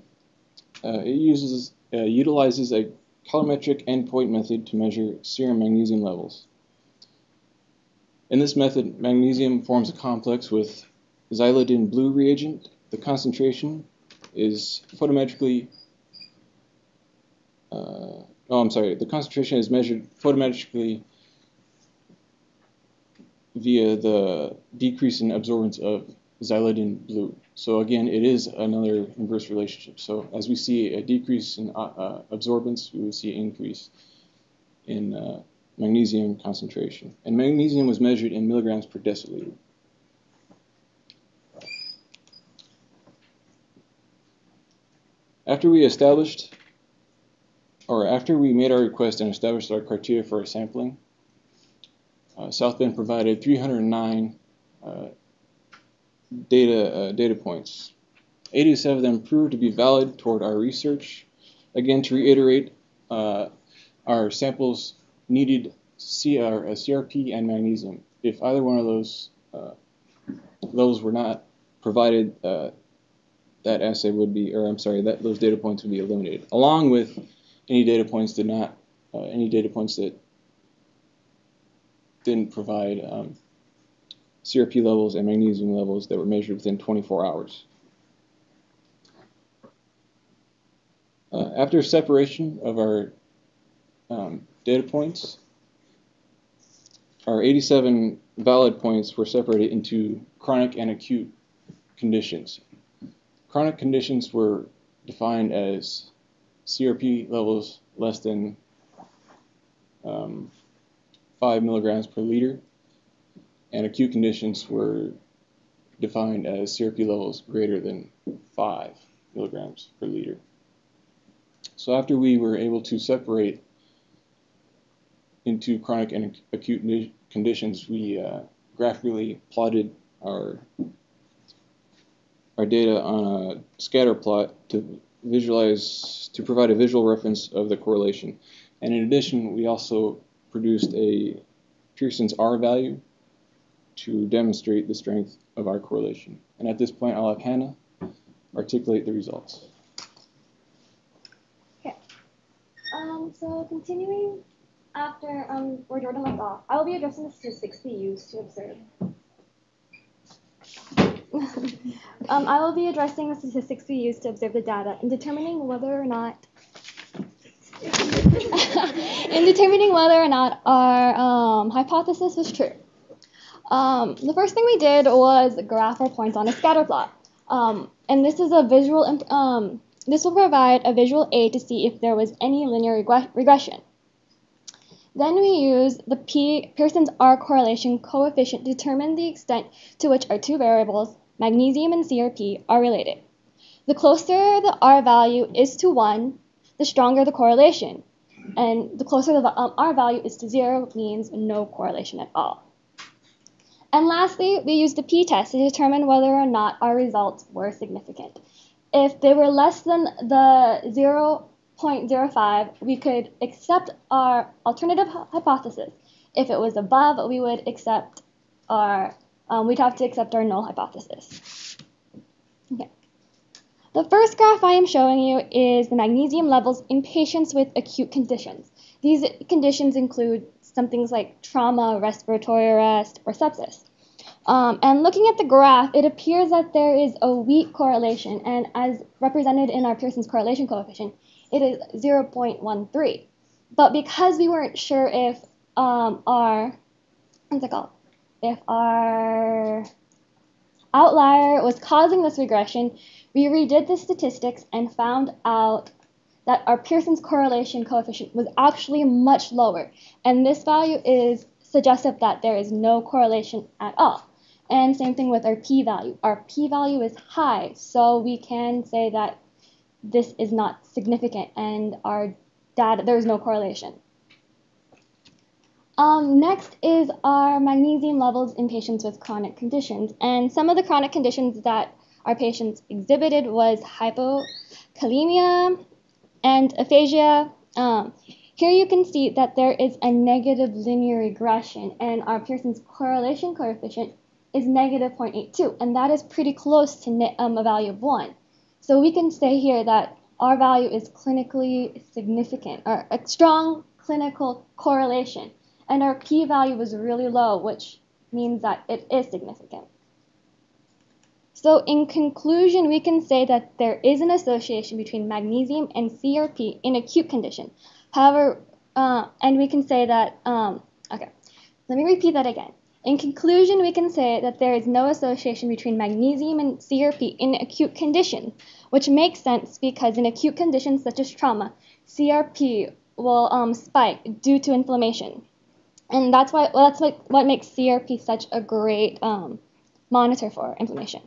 Uh, it uses uh, utilizes a colorimetric endpoint method to measure serum magnesium levels. In this method, magnesium forms a complex with xylidin blue reagent, the concentration is photometrically, uh, oh, I'm sorry, the concentration is measured photometrically via the decrease in absorbance of xylidin blue. So again, it is another inverse relationship. So as we see a decrease in uh, uh, absorbance, we will see an increase in uh, magnesium concentration. And magnesium was measured in milligrams per deciliter. After we established, or after we made our request and established our criteria for our sampling, uh, South Bend provided 309 uh, data uh, data points. 87 of them proved to be valid toward our research. Again, to reiterate, uh, our samples needed CR, uh, CRP and magnesium. If either one of those uh, those were not provided, uh, that assay would be, or I'm sorry, that those data points would be eliminated, along with any data points did not, uh, any data points that didn't provide um, CRP levels and magnesium levels that were measured within 24 hours. Uh, after separation of our um, data points, our 87 valid points were separated into chronic and acute conditions. Chronic conditions were defined as CRP levels less than um, 5 milligrams per liter, and acute conditions were defined as CRP levels greater than 5 milligrams per liter. So after we were able to separate into chronic and acute conditions, we uh, graphically plotted our our data on a scatter plot to visualize to provide a visual reference of the correlation. And in addition, we also produced a Pearson's R value to demonstrate the strength of our correlation. And at this point, I'll have Hannah articulate the results. Okay. Um, so continuing after um, where Jordan left off, I will be addressing the statistics we use to observe. um, I will be addressing the statistics we use to observe the data and determining whether or not in determining whether or not our um, hypothesis was true. Um, the first thing we did was graph our points on a scatter plot. Um, and this is a visual, um, this will provide a visual aid to see if there was any linear reg regression. Then we use the P Pearson's R correlation coefficient to determine the extent to which our two variables, magnesium and CRP, are related. The closer the R value is to 1, the stronger the correlation. And the closer the um, R value is to 0 means no correlation at all. And lastly, we used the p-test to determine whether or not our results were significant. If they were less than the 0.05, we could accept our alternative hypothesis. If it was above, we would accept our, um, we'd have to accept our null hypothesis. Okay. The first graph I am showing you is the magnesium levels in patients with acute conditions. These conditions include some things like trauma, respiratory arrest, or sepsis. Um, and looking at the graph, it appears that there is a weak correlation, and as represented in our Pearson's correlation coefficient, it is 0.13. But because we weren't sure if um, our what's it called? If our outlier was causing this regression, we redid the statistics and found out that our Pearson's correlation coefficient was actually much lower. And this value is suggestive that there is no correlation at all. And same thing with our p-value. Our p-value is high, so we can say that this is not significant and our data, there is no correlation. Um, next is our magnesium levels in patients with chronic conditions. And some of the chronic conditions that our patients exhibited was hypokalemia, and aphasia. Um, here you can see that there is a negative linear regression and our Pearson's correlation coefficient is negative 0.82 and that is pretty close to um, a value of 1. So we can say here that our value is clinically significant or a strong clinical correlation and our p-value was really low which means that it is significant. So, in conclusion, we can say that there is an association between magnesium and CRP in acute condition. However, uh, and we can say that, um, okay, let me repeat that again. In conclusion, we can say that there is no association between magnesium and CRP in acute condition, which makes sense because in acute conditions such as trauma, CRP will um, spike due to inflammation. And that's why well, that's like what makes CRP such a great um, monitor for inflammation.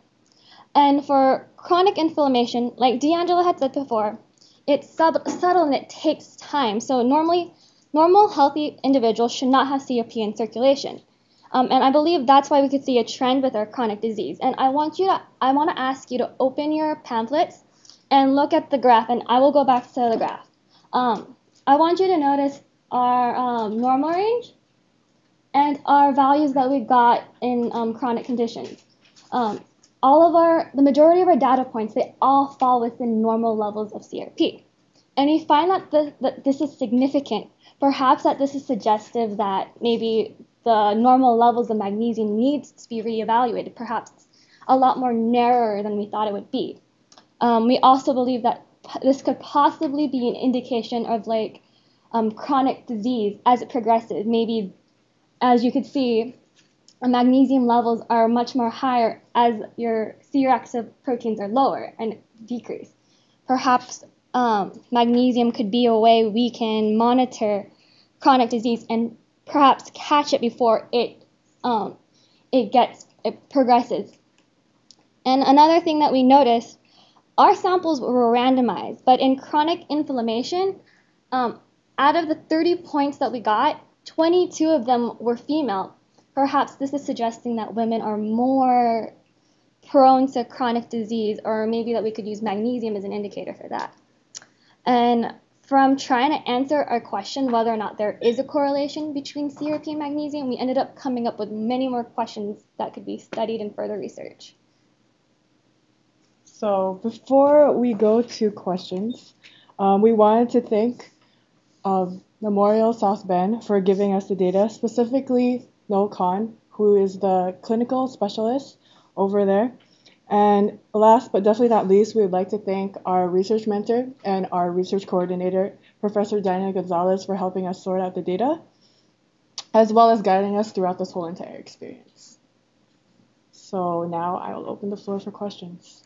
And for chronic inflammation, like D'Angela had said before, it's sub- subtle and it takes time. So normally, normal healthy individuals should not have CRP in circulation. Um, and I believe that's why we could see a trend with our chronic disease. And I want you to, I want to ask you to open your pamphlets and look at the graph. And I will go back to the graph. Um, I want you to notice our um, normal range and our values that we got in um, chronic conditions. All of our, the majority of our data points, they all fall within normal levels of CRP. And we find that, the, that this is significant. Perhaps that this is suggestive that maybe the normal levels of magnesium needs to be reevaluated, perhaps a lot more narrower than we thought it would be. Um, we also believe that this could possibly be an indication of like um, chronic disease as it progresses. Maybe, as you could see, magnesium levels are much more higher as your C-reactive proteins are lower and decrease. Perhaps um, magnesium could be a way we can monitor chronic disease and perhaps catch it before it um, it gets it progresses. And another thing that we noticed, our samples were randomized, but in chronic inflammation, um, out of the 30 points that we got, 22 of them were female, Perhaps this is suggesting that women are more prone to chronic disease, or maybe that we could use magnesium as an indicator for that. And from trying to answer our question whether or not there is a correlation between CRP and magnesium, we ended up coming up with many more questions that could be studied in further research. So before we go to questions, um, we wanted to thank uh, Memorial South Bend for giving us the data, specifically Noel Khan, who is the clinical specialist over there. And last but definitely not least, we would like to thank our research mentor and our research coordinator, Professor Daniel Gonzalez, for helping us sort out the data, as well as guiding us throughout this whole entire experience. So now I will open the floor for questions.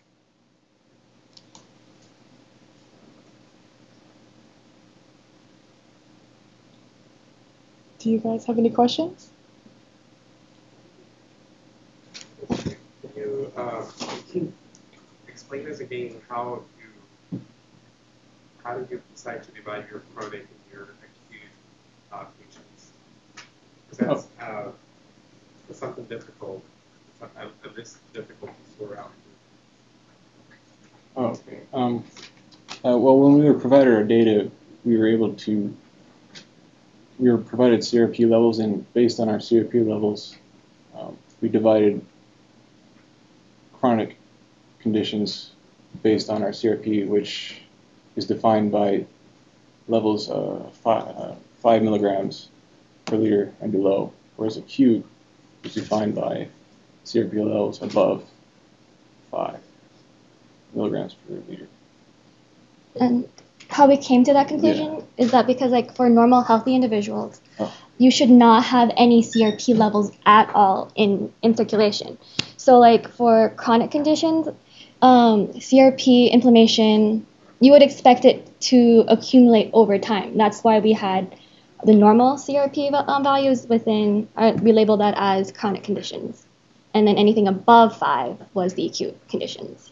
Do you guys have any questions? You uh, explain us again how you how did you decide to divide your chronic and your acute uh, patients? Because that's, oh. uh, that's something difficult. It's at least difficult to sort out. Oh, okay. Um, uh, well, when we were provided our data, we were able to we were provided CRP levels, and based on our CRP levels, um, we divided chronic conditions based on our CRP, which is defined by levels of five, uh, five milligrams per liter and below, whereas acute is defined by CRP levels above five milligrams per liter. And how we came to that conclusion yeah. is that because, like, for normal healthy individuals, oh. you should not have any CRP levels at all in, in circulation. So like for chronic conditions, um, CRP inflammation, you would expect it to accumulate over time. That's why we had the normal CRP um, values within, uh, we labeled that as chronic conditions. And then anything above five was the acute conditions.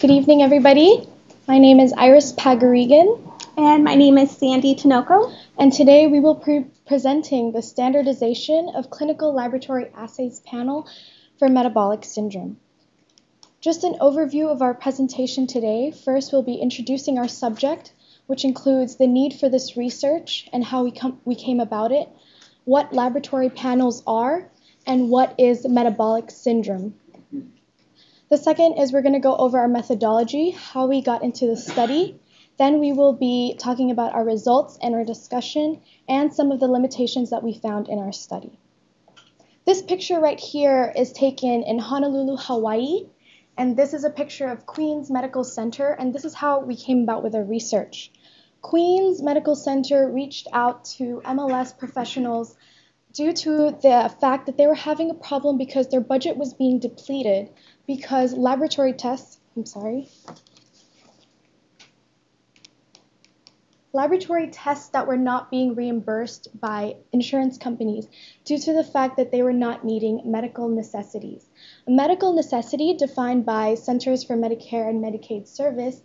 Good evening, everybody. My name is Iris Pagarigan. And my name is Sandy Tinoco. And today we will be presenting the standardization of clinical laboratory assays panel for metabolic syndrome. Just an overview of our presentation today. First, we'll be introducing our subject, which includes the need for this research and how we, we came about it, what laboratory panels are, and what is metabolic syndrome. The second is we're going to go over our methodology, how we got into the study. Then we will be talking about our results and our discussion and some of the limitations that we found in our study. This picture right here is taken in Honolulu, Hawaii, and this is a picture of Queens Medical Center, and this is how we came about with our research. Queens Medical Center reached out to MLS professionals due to the fact that they were having a problem because their budget was being depleted because laboratory tests, I'm sorry, laboratory tests that were not being reimbursed by insurance companies due to the fact that they were not meeting medical necessities. A medical necessity defined by Centers for Medicare and Medicaid Service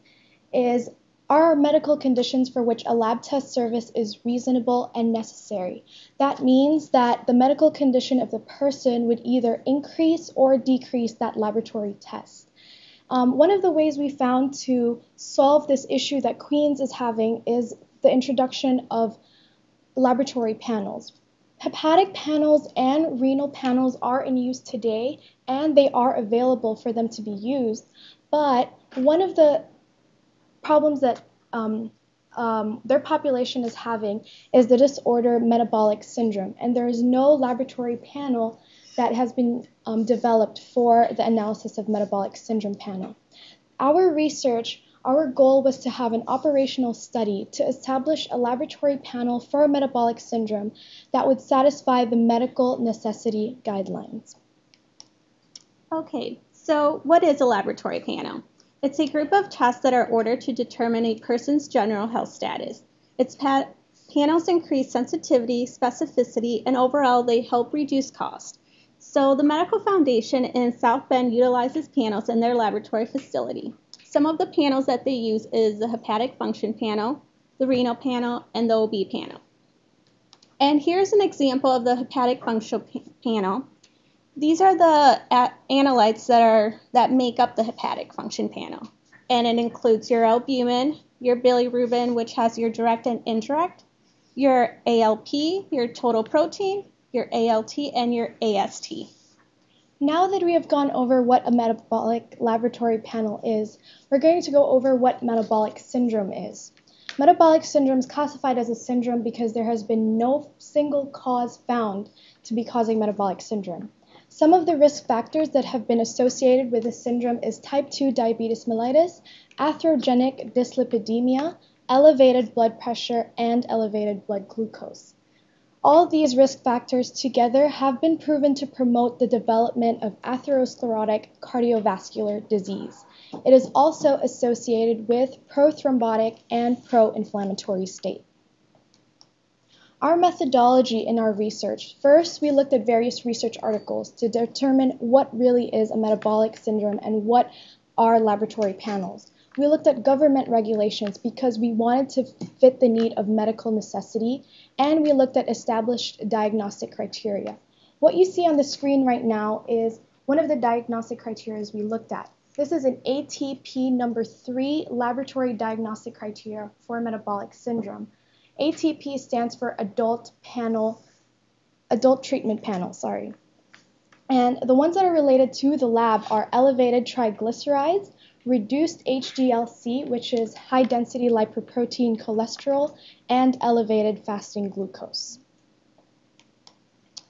is are medical conditions for which a lab test service is reasonable and necessary. That means that the medical condition of the person would either increase or decrease that laboratory test. Um, one of the ways we found to solve this issue that Queens is having is the introduction of laboratory panels. Hepatic panels and renal panels are in use today and they are available for them to be used, but one of the problems that um, um, their population is having is the disorder metabolic syndrome, and there is no laboratory panel that has been um, developed for the analysis of metabolic syndrome panel. Our research, our goal was to have an operational study to establish a laboratory panel for metabolic syndrome that would satisfy the medical necessity guidelines. Okay, so what is a laboratory panel? It's a group of tests that are ordered to determine a person's general health status. Its pa- panels increase sensitivity, specificity, and overall they help reduce cost. So the Medical Foundation in South Bend utilizes panels in their laboratory facility. Some of the panels that they use is the hepatic function panel, the renal panel, and the OB panel. And here's an example of the hepatic function panel. These are the analytes that are that make up the hepatic function panel, and it includes your albumin, your bilirubin, which has your direct and indirect, your ALP, your total protein, your ALT, and your AST. Now that we have gone over what a metabolic laboratory panel is, we're going to go over what metabolic syndrome is. Metabolic syndrome is classified as a syndrome because there has been no single cause found to be causing metabolic syndrome. Some of the risk factors that have been associated with this syndrome is type 2 diabetes mellitus, atherogenic dyslipidemia, elevated blood pressure, and elevated blood glucose. All these risk factors together have been proven to promote the development of atherosclerotic cardiovascular disease. It is also associated with prothrombotic and pro-inflammatory state. Our methodology in our research. First, we looked at various research articles to determine what really is a metabolic syndrome and what are laboratory panels. We looked at government regulations because we wanted to fit the need of medical necessity, and we looked at established diagnostic criteria. What you see on the screen right now is one of the diagnostic criteria we looked at. This is an ATP number three laboratory diagnostic criteria for metabolic syndrome. ATP stands for adult panel, adult treatment panel, sorry. And the ones that are related to the lab are elevated triglycerides, reduced HDLC, which is high density lipoprotein cholesterol, and elevated fasting glucose.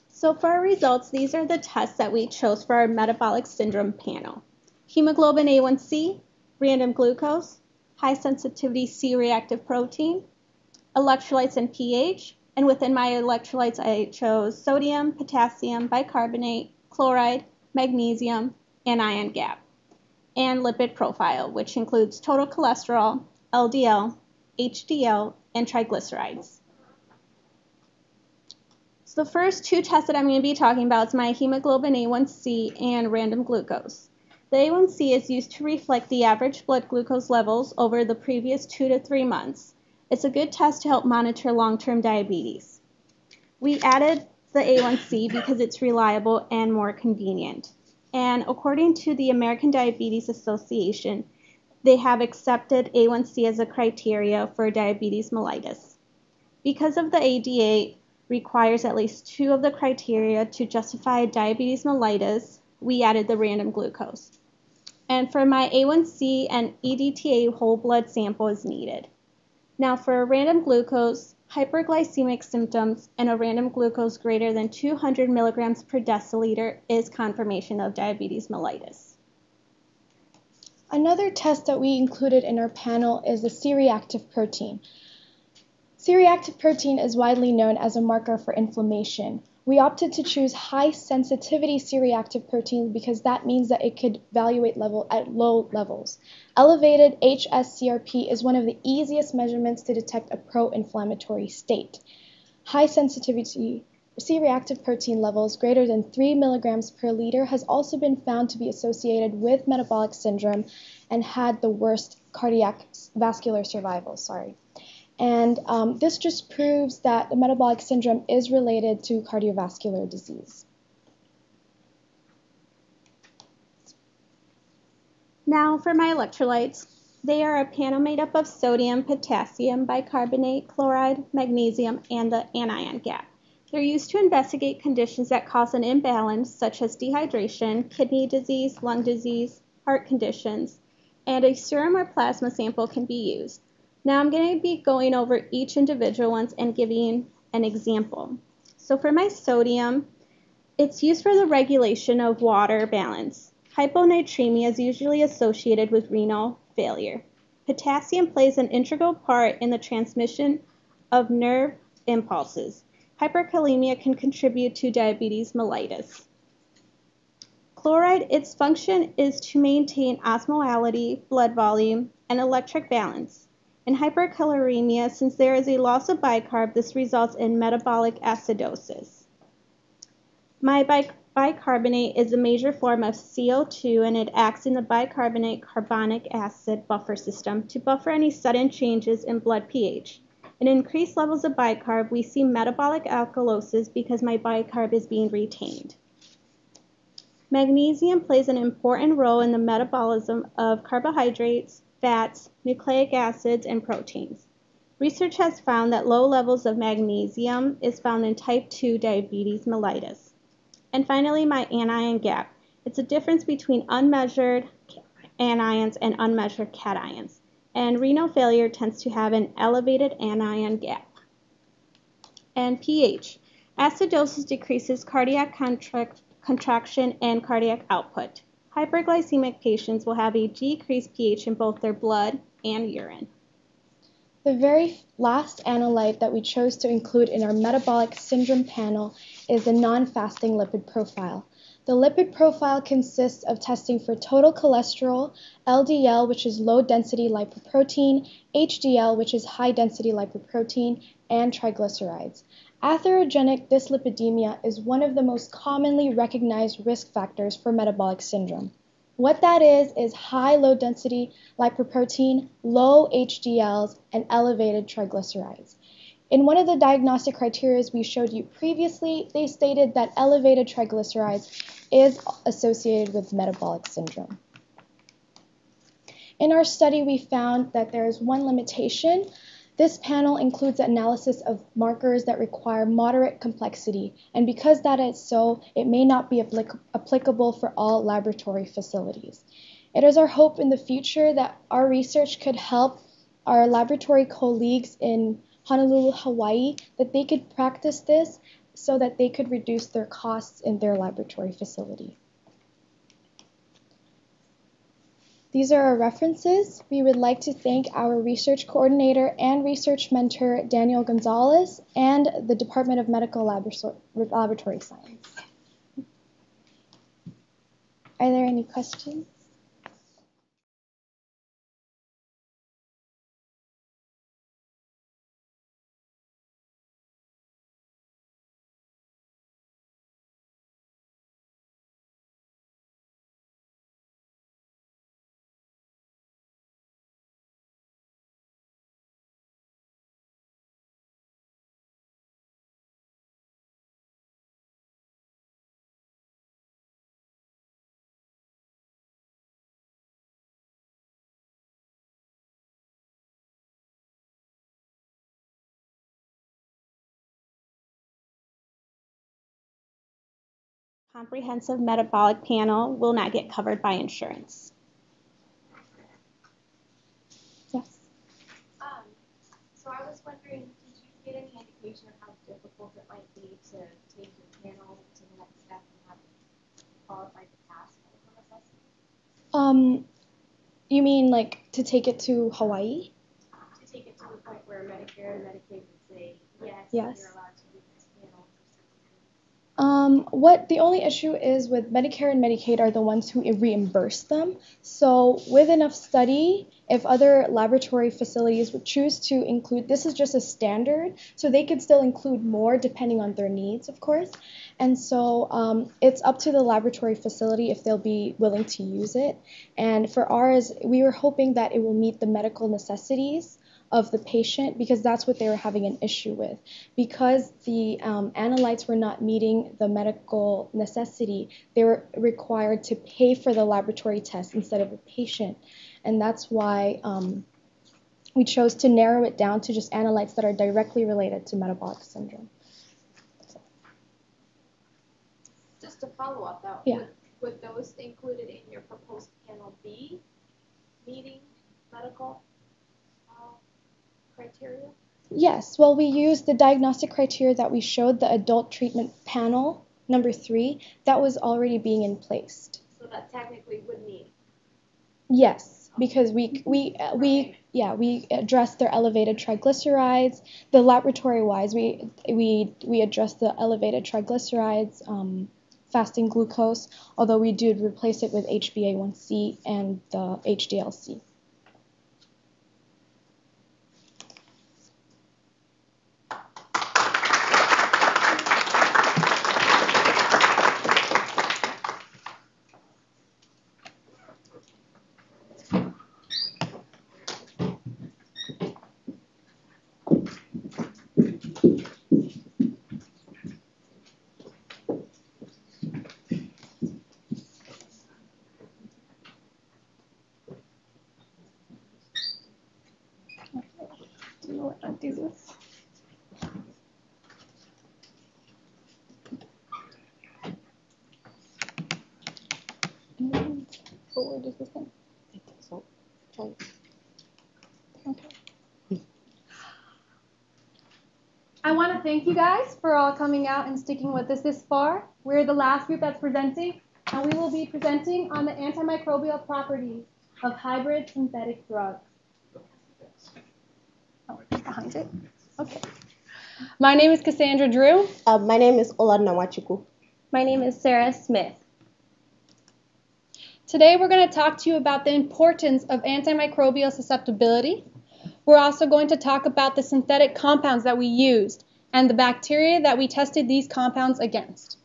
So for our results, these are the tests that we chose for our metabolic syndrome panel. Hemoglobin A1C, random glucose, high sensitivity C-reactive protein, electrolytes and pH. And within my electrolytes, I chose sodium, potassium, bicarbonate, chloride, magnesium, and anion gap. And lipid profile, which includes total cholesterol, LDL, HDL, and triglycerides. So the first two tests that I'm going to be talking about is my hemoglobin A1C and random glucose. The A1C is used to reflect the average blood glucose levels over the previous two to three months. It's a good test to help monitor long-term diabetes. We added the A1C because it's reliable and more convenient. And according to the American Diabetes Association, they have accepted A1C as a criteria for diabetes mellitus. Because of the ADA requires at least two of the criteria to justify diabetes mellitus, we added the random glucose. And for my A1C and EDTA whole blood sample is needed. Now for a random glucose, hyperglycemic symptoms and a random glucose greater than 200 milligrams per deciliter is confirmation of diabetes mellitus. Another test that we included in our panel is the C-reactive protein. C-reactive protein is widely known as a marker for inflammation. We opted to choose high sensitivity C-reactive protein because that means that it could evaluate level at low levels. Elevated HSCRP is one of the easiest measurements to detect a pro-inflammatory state. High sensitivity C-reactive protein levels greater than 3 milligrams per liter has also been found to be associated with metabolic syndrome and had the worst cardiac vascular survival. Sorry. And um, this just proves that the metabolic syndrome is related to cardiovascular disease. Now for my electrolytes. They are a panel made up of sodium, potassium, bicarbonate, chloride, magnesium, and the anion gap. They're used to investigate conditions that cause an imbalance, such as dehydration, kidney disease, lung disease, heart conditions, and a serum or plasma sample can be used. Now I'm going to be going over each individual ones and giving an example. So for my sodium, it's used for the regulation of water balance. Hyponatremia is usually associated with renal failure. Potassium plays an integral part in the transmission of nerve impulses. Hyperkalemia can contribute to diabetes mellitus. Chloride, its function is to maintain osmolality, blood volume, and electric balance. In hyperchloremia, since there is a loss of bicarb, this results in metabolic acidosis. My bicarbonate is a major form of CO2 and it acts in the bicarbonate carbonic acid buffer system to buffer any sudden changes in blood pH. In increased levels of bicarb, we see metabolic alkalosis because my bicarb is being retained. Magnesium plays an important role in the metabolism of carbohydrates, fats, nucleic acids, and proteins. Research has found that low levels of magnesium is found in type 2 diabetes mellitus. And finally, my anion gap. It's a difference between unmeasured anions and unmeasured cations and renal failure tends to have an elevated anion gap. And pH. Acidosis decreases cardiac contract, contraction and cardiac output. Hyperglycemic patients will have a decreased pH in both their blood and urine. The very last analyte that we chose to include in our metabolic syndrome panel is the non-fasting lipid profile. The lipid profile consists of testing for total cholesterol, LDL, which is low density lipoprotein, HDL, which is high density lipoprotein, and triglycerides. Atherogenic dyslipidemia is one of the most commonly recognized risk factors for metabolic syndrome. What that is, is high low density lipoprotein, low HDLs, and elevated triglycerides. In one of the diagnostic criteria we showed you previously, they stated that elevated triglycerides is associated with metabolic syndrome. In our study, we found that there is one limitation. This panel includes analysis of markers that require moderate complexity, and because that is so, it may not be applic applicable for all laboratory facilities. It is our hope in the future that our research could help our laboratory colleagues in Honolulu, Hawaii, that they could practice this so that they could reduce their costs in their laboratory facility. These are our references. We would like to thank our research coordinator and research mentor, Daniel Gonzalez, and the Department of Medical Laboratory Science. Are there any questions? Comprehensive metabolic panel will not get covered by insurance. Yes. Um, so I was wondering, did you get any indication of how difficult it might be to take your panel to the next step and have it qualified to pass medical necessity? Um, you mean like to take it to Hawaii? To take it to the point where Medicare and Medicaid would say, yes, Yes. you're allowed to use this panel for certain Um, what the only issue is with Medicare and Medicaid are the ones who reimburse them. So, with enough study, if other laboratory facilities would choose to include, this is just a standard, so they could still include more depending on their needs, of course. And so, um, it's up to the laboratory facility if they'll be willing to use it. And for ours, we were hoping that it will meet the medical necessities of the patient because that's what they were having an issue with. Because the um, analytes were not meeting the medical necessity, they were required to pay for the laboratory test instead of the patient. And that's why um, we chose to narrow it down to just analytes that are directly related to metabolic syndrome. Just to follow up though, Yeah. would, would those included in your proposed panel be meeting medical criteria? Yes, well, we used the diagnostic criteria that we showed, the adult treatment panel, number three, that was already being in place. So that technically would meet. Yes, because we we uh, we yeah we addressed their elevated triglycerides. The laboratory wise, we we we addressed the elevated triglycerides, um, fasting glucose. Although we did replace it with HbA1c and the HDLC. Do this? And it. Okay. I want to thank you guys for all coming out and sticking with us this far. We're the last group that's presenting, and we will be presenting on the antimicrobial properties of hybrid synthetic drugs. It. Okay. My name is Cassandra Drew. Uh, my name is Oladna Wachuku. My name is Sarah Smith. Today we're going to talk to you about the importance of antimicrobial susceptibility. We're also going to talk about the synthetic compounds that we used and the bacteria that we tested these compounds against.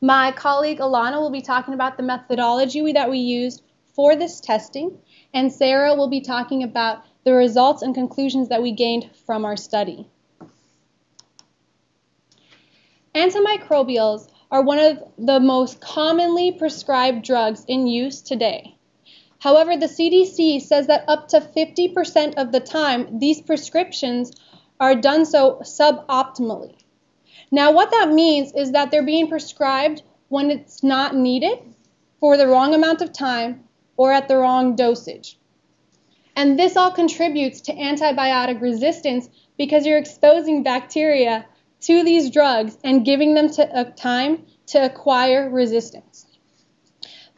My colleague Alana will be talking about the methodology that we used for this testing, and Sarah will be talking about the results and conclusions that we gained from our study. Antimicrobials are one of the most commonly prescribed drugs in use today. However, the CDC says that up to 50% of the time, these prescriptions are done so suboptimally. Now, what that means is that they're being prescribed when it's not needed, for the wrong amount of time, or at the wrong dosage. And this all contributes to antibiotic resistance because you're exposing bacteria to these drugs and giving them to, uh, time to acquire resistance.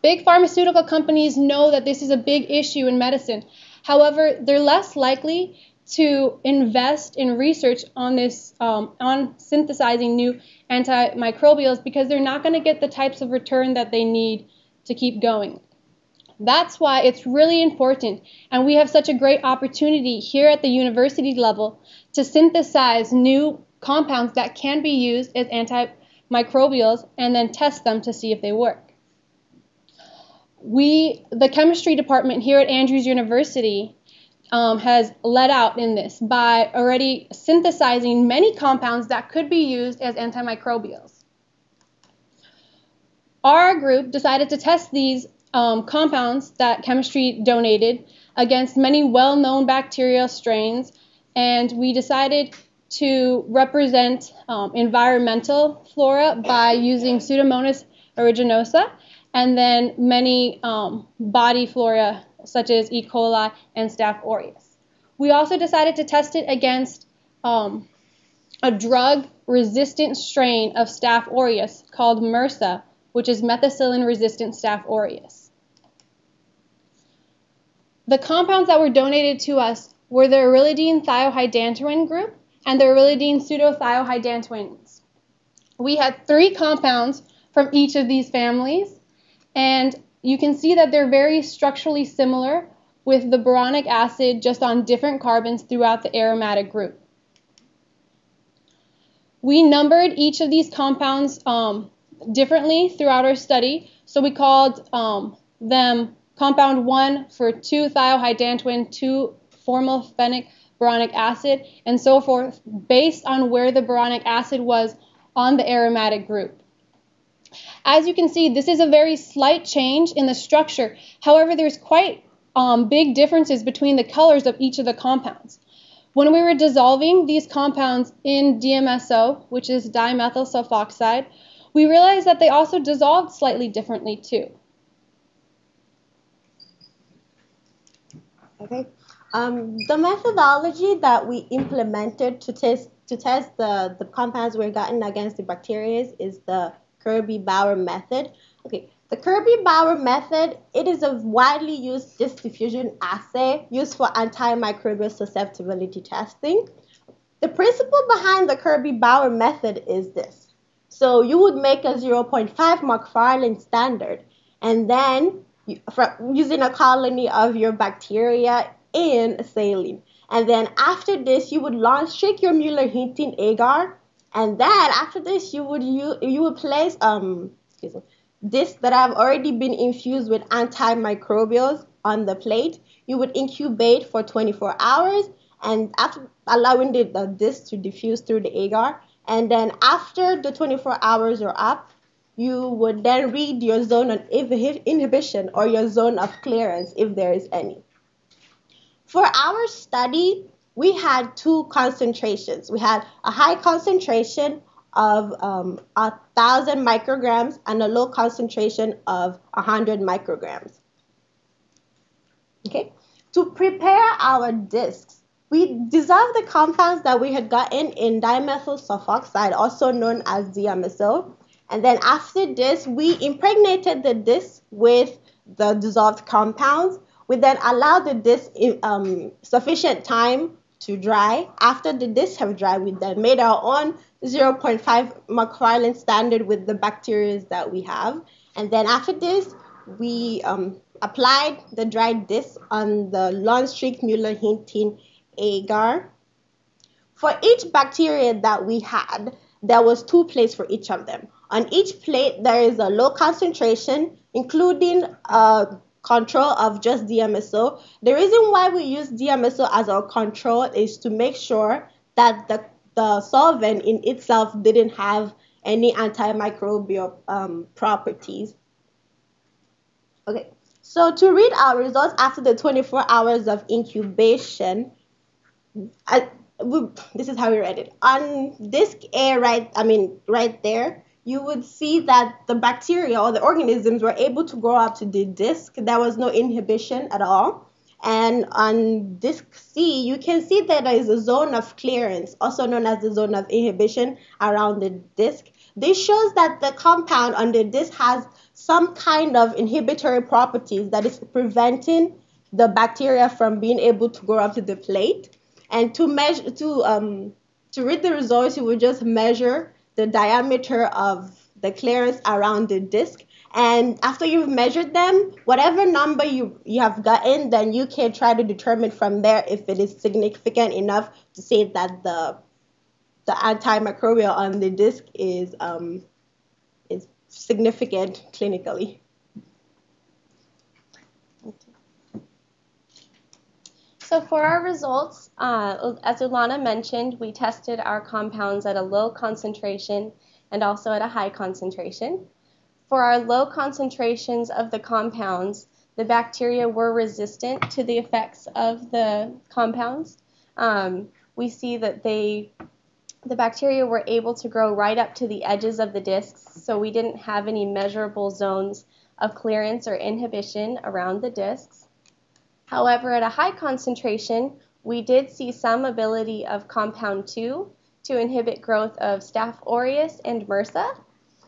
Big pharmaceutical companies know that this is a big issue in medicine. However, they're less likely to invest in research on this, um, on synthesizing new antimicrobials because they're not going to get the types of return that they need to keep going. That's why it's really important, and we have such a great opportunity here at the university level to synthesize new compounds that can be used as antimicrobials and then test them to see if they work. We, the chemistry department here at Andrews University, um, has led out in this by already synthesizing many compounds that could be used as antimicrobials. Our group decided to test these um, compounds that chemistry donated against many well known bacterial strains, and we decided to represent um, environmental flora by using Pseudomonas aeruginosa, and then many um, body flora such as E. coli and Staph aureus. We also decided to test it against um, a drug-resistant strain of Staph aureus called MRSA, which is methicillin-resistant Staph aureus. The compounds that were donated to us were the arylidene thiohydantoin group and the arylidene pseudothiohydantoins. We had three compounds from each of these families, and you can see that they're very structurally similar with the boronic acid just on different carbons throughout the aromatic group. We numbered each of these compounds um, differently throughout our study, so we called um, them compound 1 for 2-thiohydantoin, 2-formylphenyl boronic acid, and so forth, based on where the boronic acid was on the aromatic group. As you can see, this is a very slight change in the structure. However, there's quite um, big differences between the colors of each of the compounds. When we were dissolving these compounds in DMSO, which is dimethyl sulfoxide, we realized that they also dissolved slightly differently too. Okay. Um, the methodology that we implemented to test to test the, the compounds we're gotten against the bacteria is the Kirby-Bauer method. Okay, the Kirby-Bauer method, it is a widely used diffusion assay used for antimicrobial susceptibility testing. The principle behind the Kirby-Bauer method is this. So you would make a 0.5 McFarland standard, and then you, using a colony of your bacteria in saline. And then after this, you would launch, shake your Mueller-Hinton agar, and then after this, you would you you would place um excuse me, this that have already been infused with antimicrobials on the plate. You would incubate for 24 hours, and after allowing the, the this to diffuse through the agar, and then after the 24 hours are up, you would then read your zone of inhibition or your zone of clearance if there is any. For our study, we had two concentrations. We had a high concentration of um, 1,000 micrograms and a low concentration of 100 micrograms. Okay, to prepare our discs, we dissolved the compounds that we had gotten in dimethyl sulfoxide, also known as DMSO. And then after this, we impregnated the disc with the dissolved compounds. We then allowed the disc um, sufficient time to dry. After the discs have dried, we then made our own 0.5 McFarland standard with the bacteria that we have. And then after this, we um, applied the dried disc on the long-streak Mueller-Hinton agar. For each bacteria that we had, there was two plates for each of them. On each plate, there is a low concentration, including a control of just DMSO. The reason why we use DMSO as our control is to make sure that the, the solvent in itself didn't have any antimicrobial um, properties. Okay, so to read our results after the 24 hours of incubation, I, we, this is how we read it. On disk A, right, I mean, right there, you would see that the bacteria or the organisms were able to grow up to the disc. There was no inhibition at all. And on disc C, you can see that there is a zone of clearance, also known as the zone of inhibition around the disc. This shows that the compound on the disc has some kind of inhibitory properties that is preventing the bacteria from being able to grow up to the plate. And to measure, to um, to read the results, you would just measure the diameter of the clearance around the disc. And after you've measured them, whatever number you, you have gotten, then you can try to determine from there if it is significant enough to say that the the antimicrobial on the disc is um, is significant clinically. So for our results, uh, as Ulana mentioned, we tested our compounds at a low concentration and also at a high concentration. For our low concentrations of the compounds, the bacteria were resistant to the effects of the compounds. Um, we see that they the bacteria were able to grow right up to the edges of the discs, so we didn't have any measurable zones of clearance or inhibition around the discs. However, at a high concentration, we did see some ability of compound 2 to inhibit growth of Staph aureus and MRSA.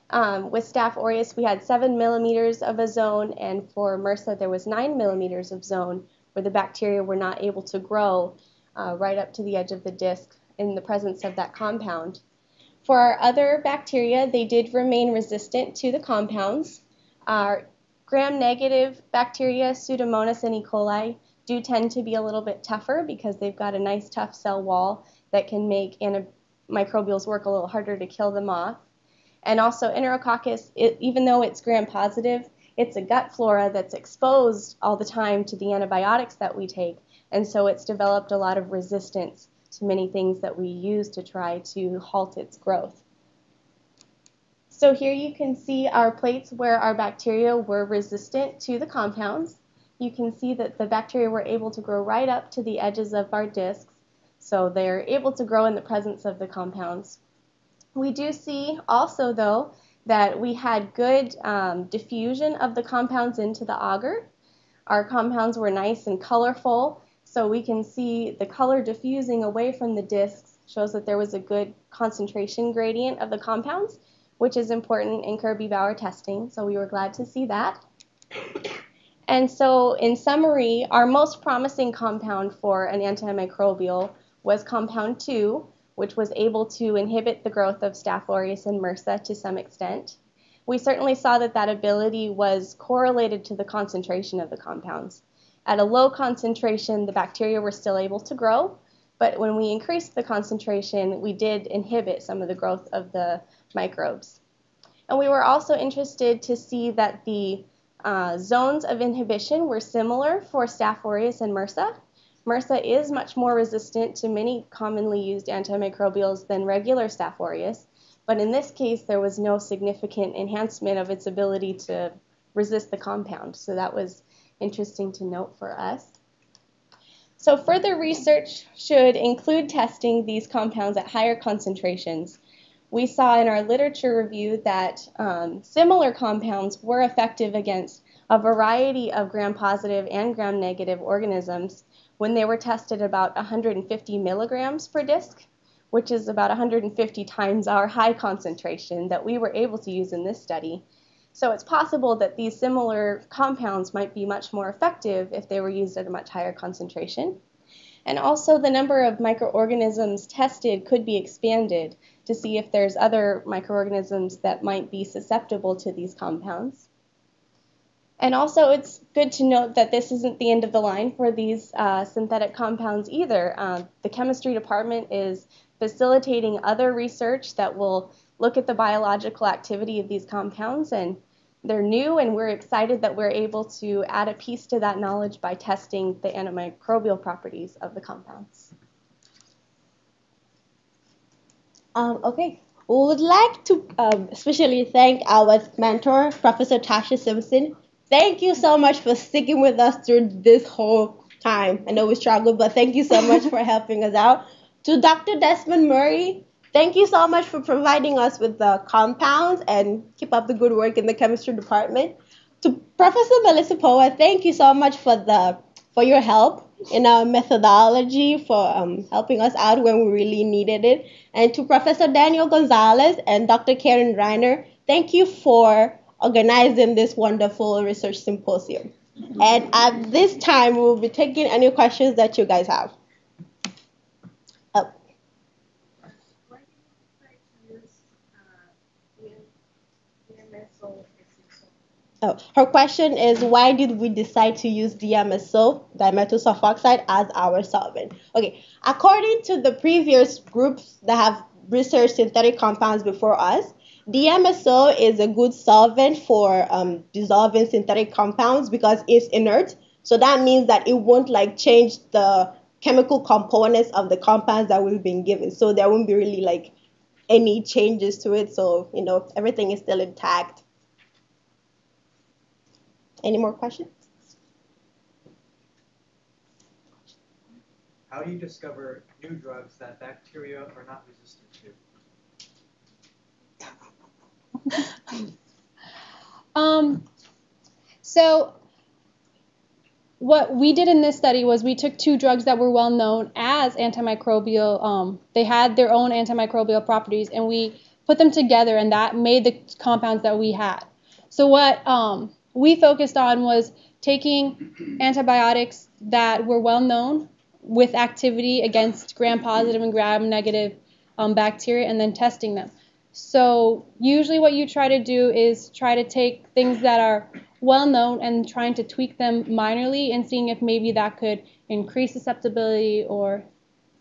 Um, with Staph aureus, we had 7 millimeters of a zone, and for MRSA, there was 9 millimeters of zone where the bacteria were not able to grow uh, right up to the edge of the disc in the presence of that compound. For our other bacteria, they did remain resistant to the compounds. Our gram-negative bacteria, Pseudomonas and E. coli, do tend to be a little bit tougher because they've got a nice tough cell wall that can make antimicrobials work a little harder to kill them off. And also Enterococcus, it, even though it's gram-positive, it's a gut flora that's exposed all the time to the antibiotics that we take, and so it's developed a lot of resistance to many things that we use to try to halt its growth. So here you can see our plates where our bacteria were resistant to the compounds. You can see that the bacteria were able to grow right up to the edges of our discs, so they're able to grow in the presence of the compounds. We do see also, though, that we had good um, diffusion of the compounds into the agar. Our compounds were nice and colorful, so we can see the color diffusing away from the discs shows that there was a good concentration gradient of the compounds, which is important in Kirby-Bauer testing, so we were glad to see that. And so in summary, our most promising compound for an antimicrobial was compound 2, which was able to inhibit the growth of Staph aureus and MRSA to some extent. We certainly saw that that ability was correlated to the concentration of the compounds. At a low concentration, the bacteria were still able to grow, but when we increased the concentration, we did inhibit some of the growth of the microbes. And we were also interested to see that the uh, zones of inhibition were similar for Staph aureus and MRSA. MRSA is much more resistant to many commonly used antimicrobials than regular Staph aureus, but in this case, there was no significant enhancement of its ability to resist the compound. So that was interesting to note for us. So further research should include testing these compounds at higher concentrations. We saw in our literature review that um, similar compounds were effective against a variety of gram-positive and gram-negative organisms when they were tested about 150 milligrams per disc, which is about 150 times our high concentration that we were able to use in this study. So it's possible that these similar compounds might be much more effective if they were used at a much higher concentration. And also the number of microorganisms tested could be expanded to see if there's other microorganisms that might be susceptible to these compounds. And also it's good to note that this isn't the end of the line for these uh, synthetic compounds either. Uh, the chemistry department is facilitating other research that will look at the biological activity of these compounds and they're new and we're excited that we're able to add a piece to that knowledge by testing the antimicrobial properties of the compounds. Um, okay, we would like to um, especially thank our mentor, Professor Tasha Simpson. Thank you so much for sticking with us through this whole time. I know we struggled, but thank you so much for helping us out. To Dr. Desmond Murray, Thank you so much for providing us with the compounds and keep up the good work in the chemistry department. To Professor Melissa Poa, thank you so much for the for your help in our methodology for um, helping us out when we really needed it. And to Professor Daniel Gonzalez and Dr. Karen Reiner, thank you for organizing this wonderful research symposium. And at this time, we will be taking any questions that you guys have. Oh, her question is why did we decide to use DMSO, dimethyl sulfoxide, as our solvent? Okay, according to the previous groups that have researched synthetic compounds before us, DMSO is a good solvent for um, dissolving synthetic compounds because it's inert. So that means that it won't like change the chemical components of the compounds that we've been given. So there won't be really like any changes to it. So, you know, everything is still intact. Any more questions? how do you discover new drugs that bacteria are not resistant to? Um, so what we did in this study was we took two drugs that were well known as antimicrobial. Um, they had their own antimicrobial properties, and we put them together, and that made the compounds that we had. So what um, we focused on was taking antibiotics that were well known with activity against gram-positive and gram-negative um, bacteria, and then testing them. So usually what you try to do is try to take things that are well known and trying to tweak them minorly and seeing if maybe that could increase susceptibility or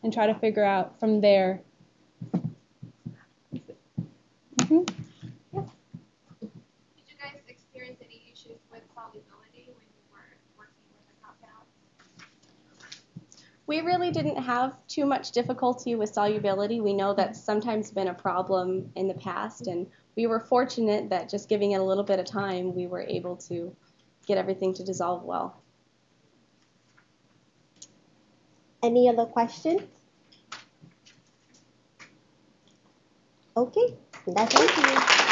and try to figure out from there. Mm-hmm. Did you guys experience any issues with solubility when you were working with the compounds? We really didn't have too much difficulty with solubility. We know that's sometimes been a problem in the past, and we were fortunate that just giving it a little bit of time, we were able to get everything to dissolve well. Any other questions? Okay, that's it.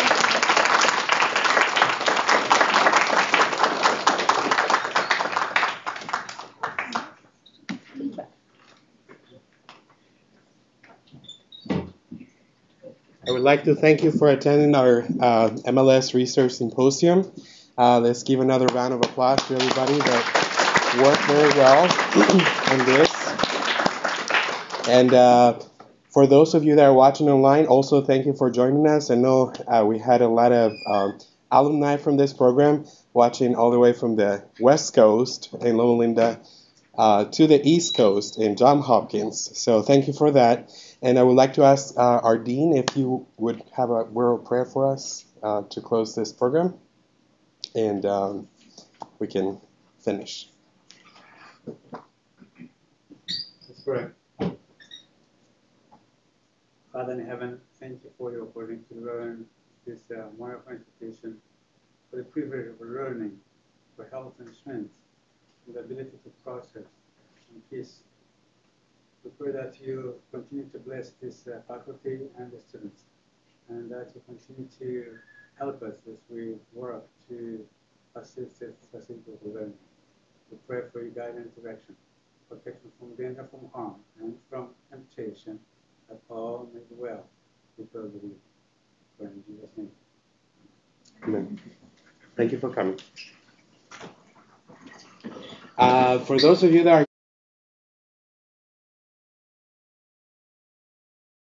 Would like to thank you for attending our uh, MLS Research Symposium. Uh, let's give another round of applause to everybody that worked very well on this. And uh, for those of you that are watching online, also thank you for joining us. I know uh, we had a lot of um, alumni from this program watching all the way from the West Coast in Loma Linda uh, to the East Coast in Johns Hopkins. So thank you for that. And I would like to ask uh, our dean if you would have a word of prayer for us uh, to close this program, and um, we can finish. Let's pray. Father in heaven, thank you for the opportunity to learn this uh, wonderful institution, for the privilege of learning, for health and strength, and the ability to process and peace. We pray that you continue to bless this uh, faculty and the students, and that you continue to help us as we work to assist this facilitated learning. We pray for your guidance and direction, protection from danger, from harm, and from temptation, that all may be well because of you. Pray in Jesus' name. Amen. Thank you for coming. Uh, for those of you that are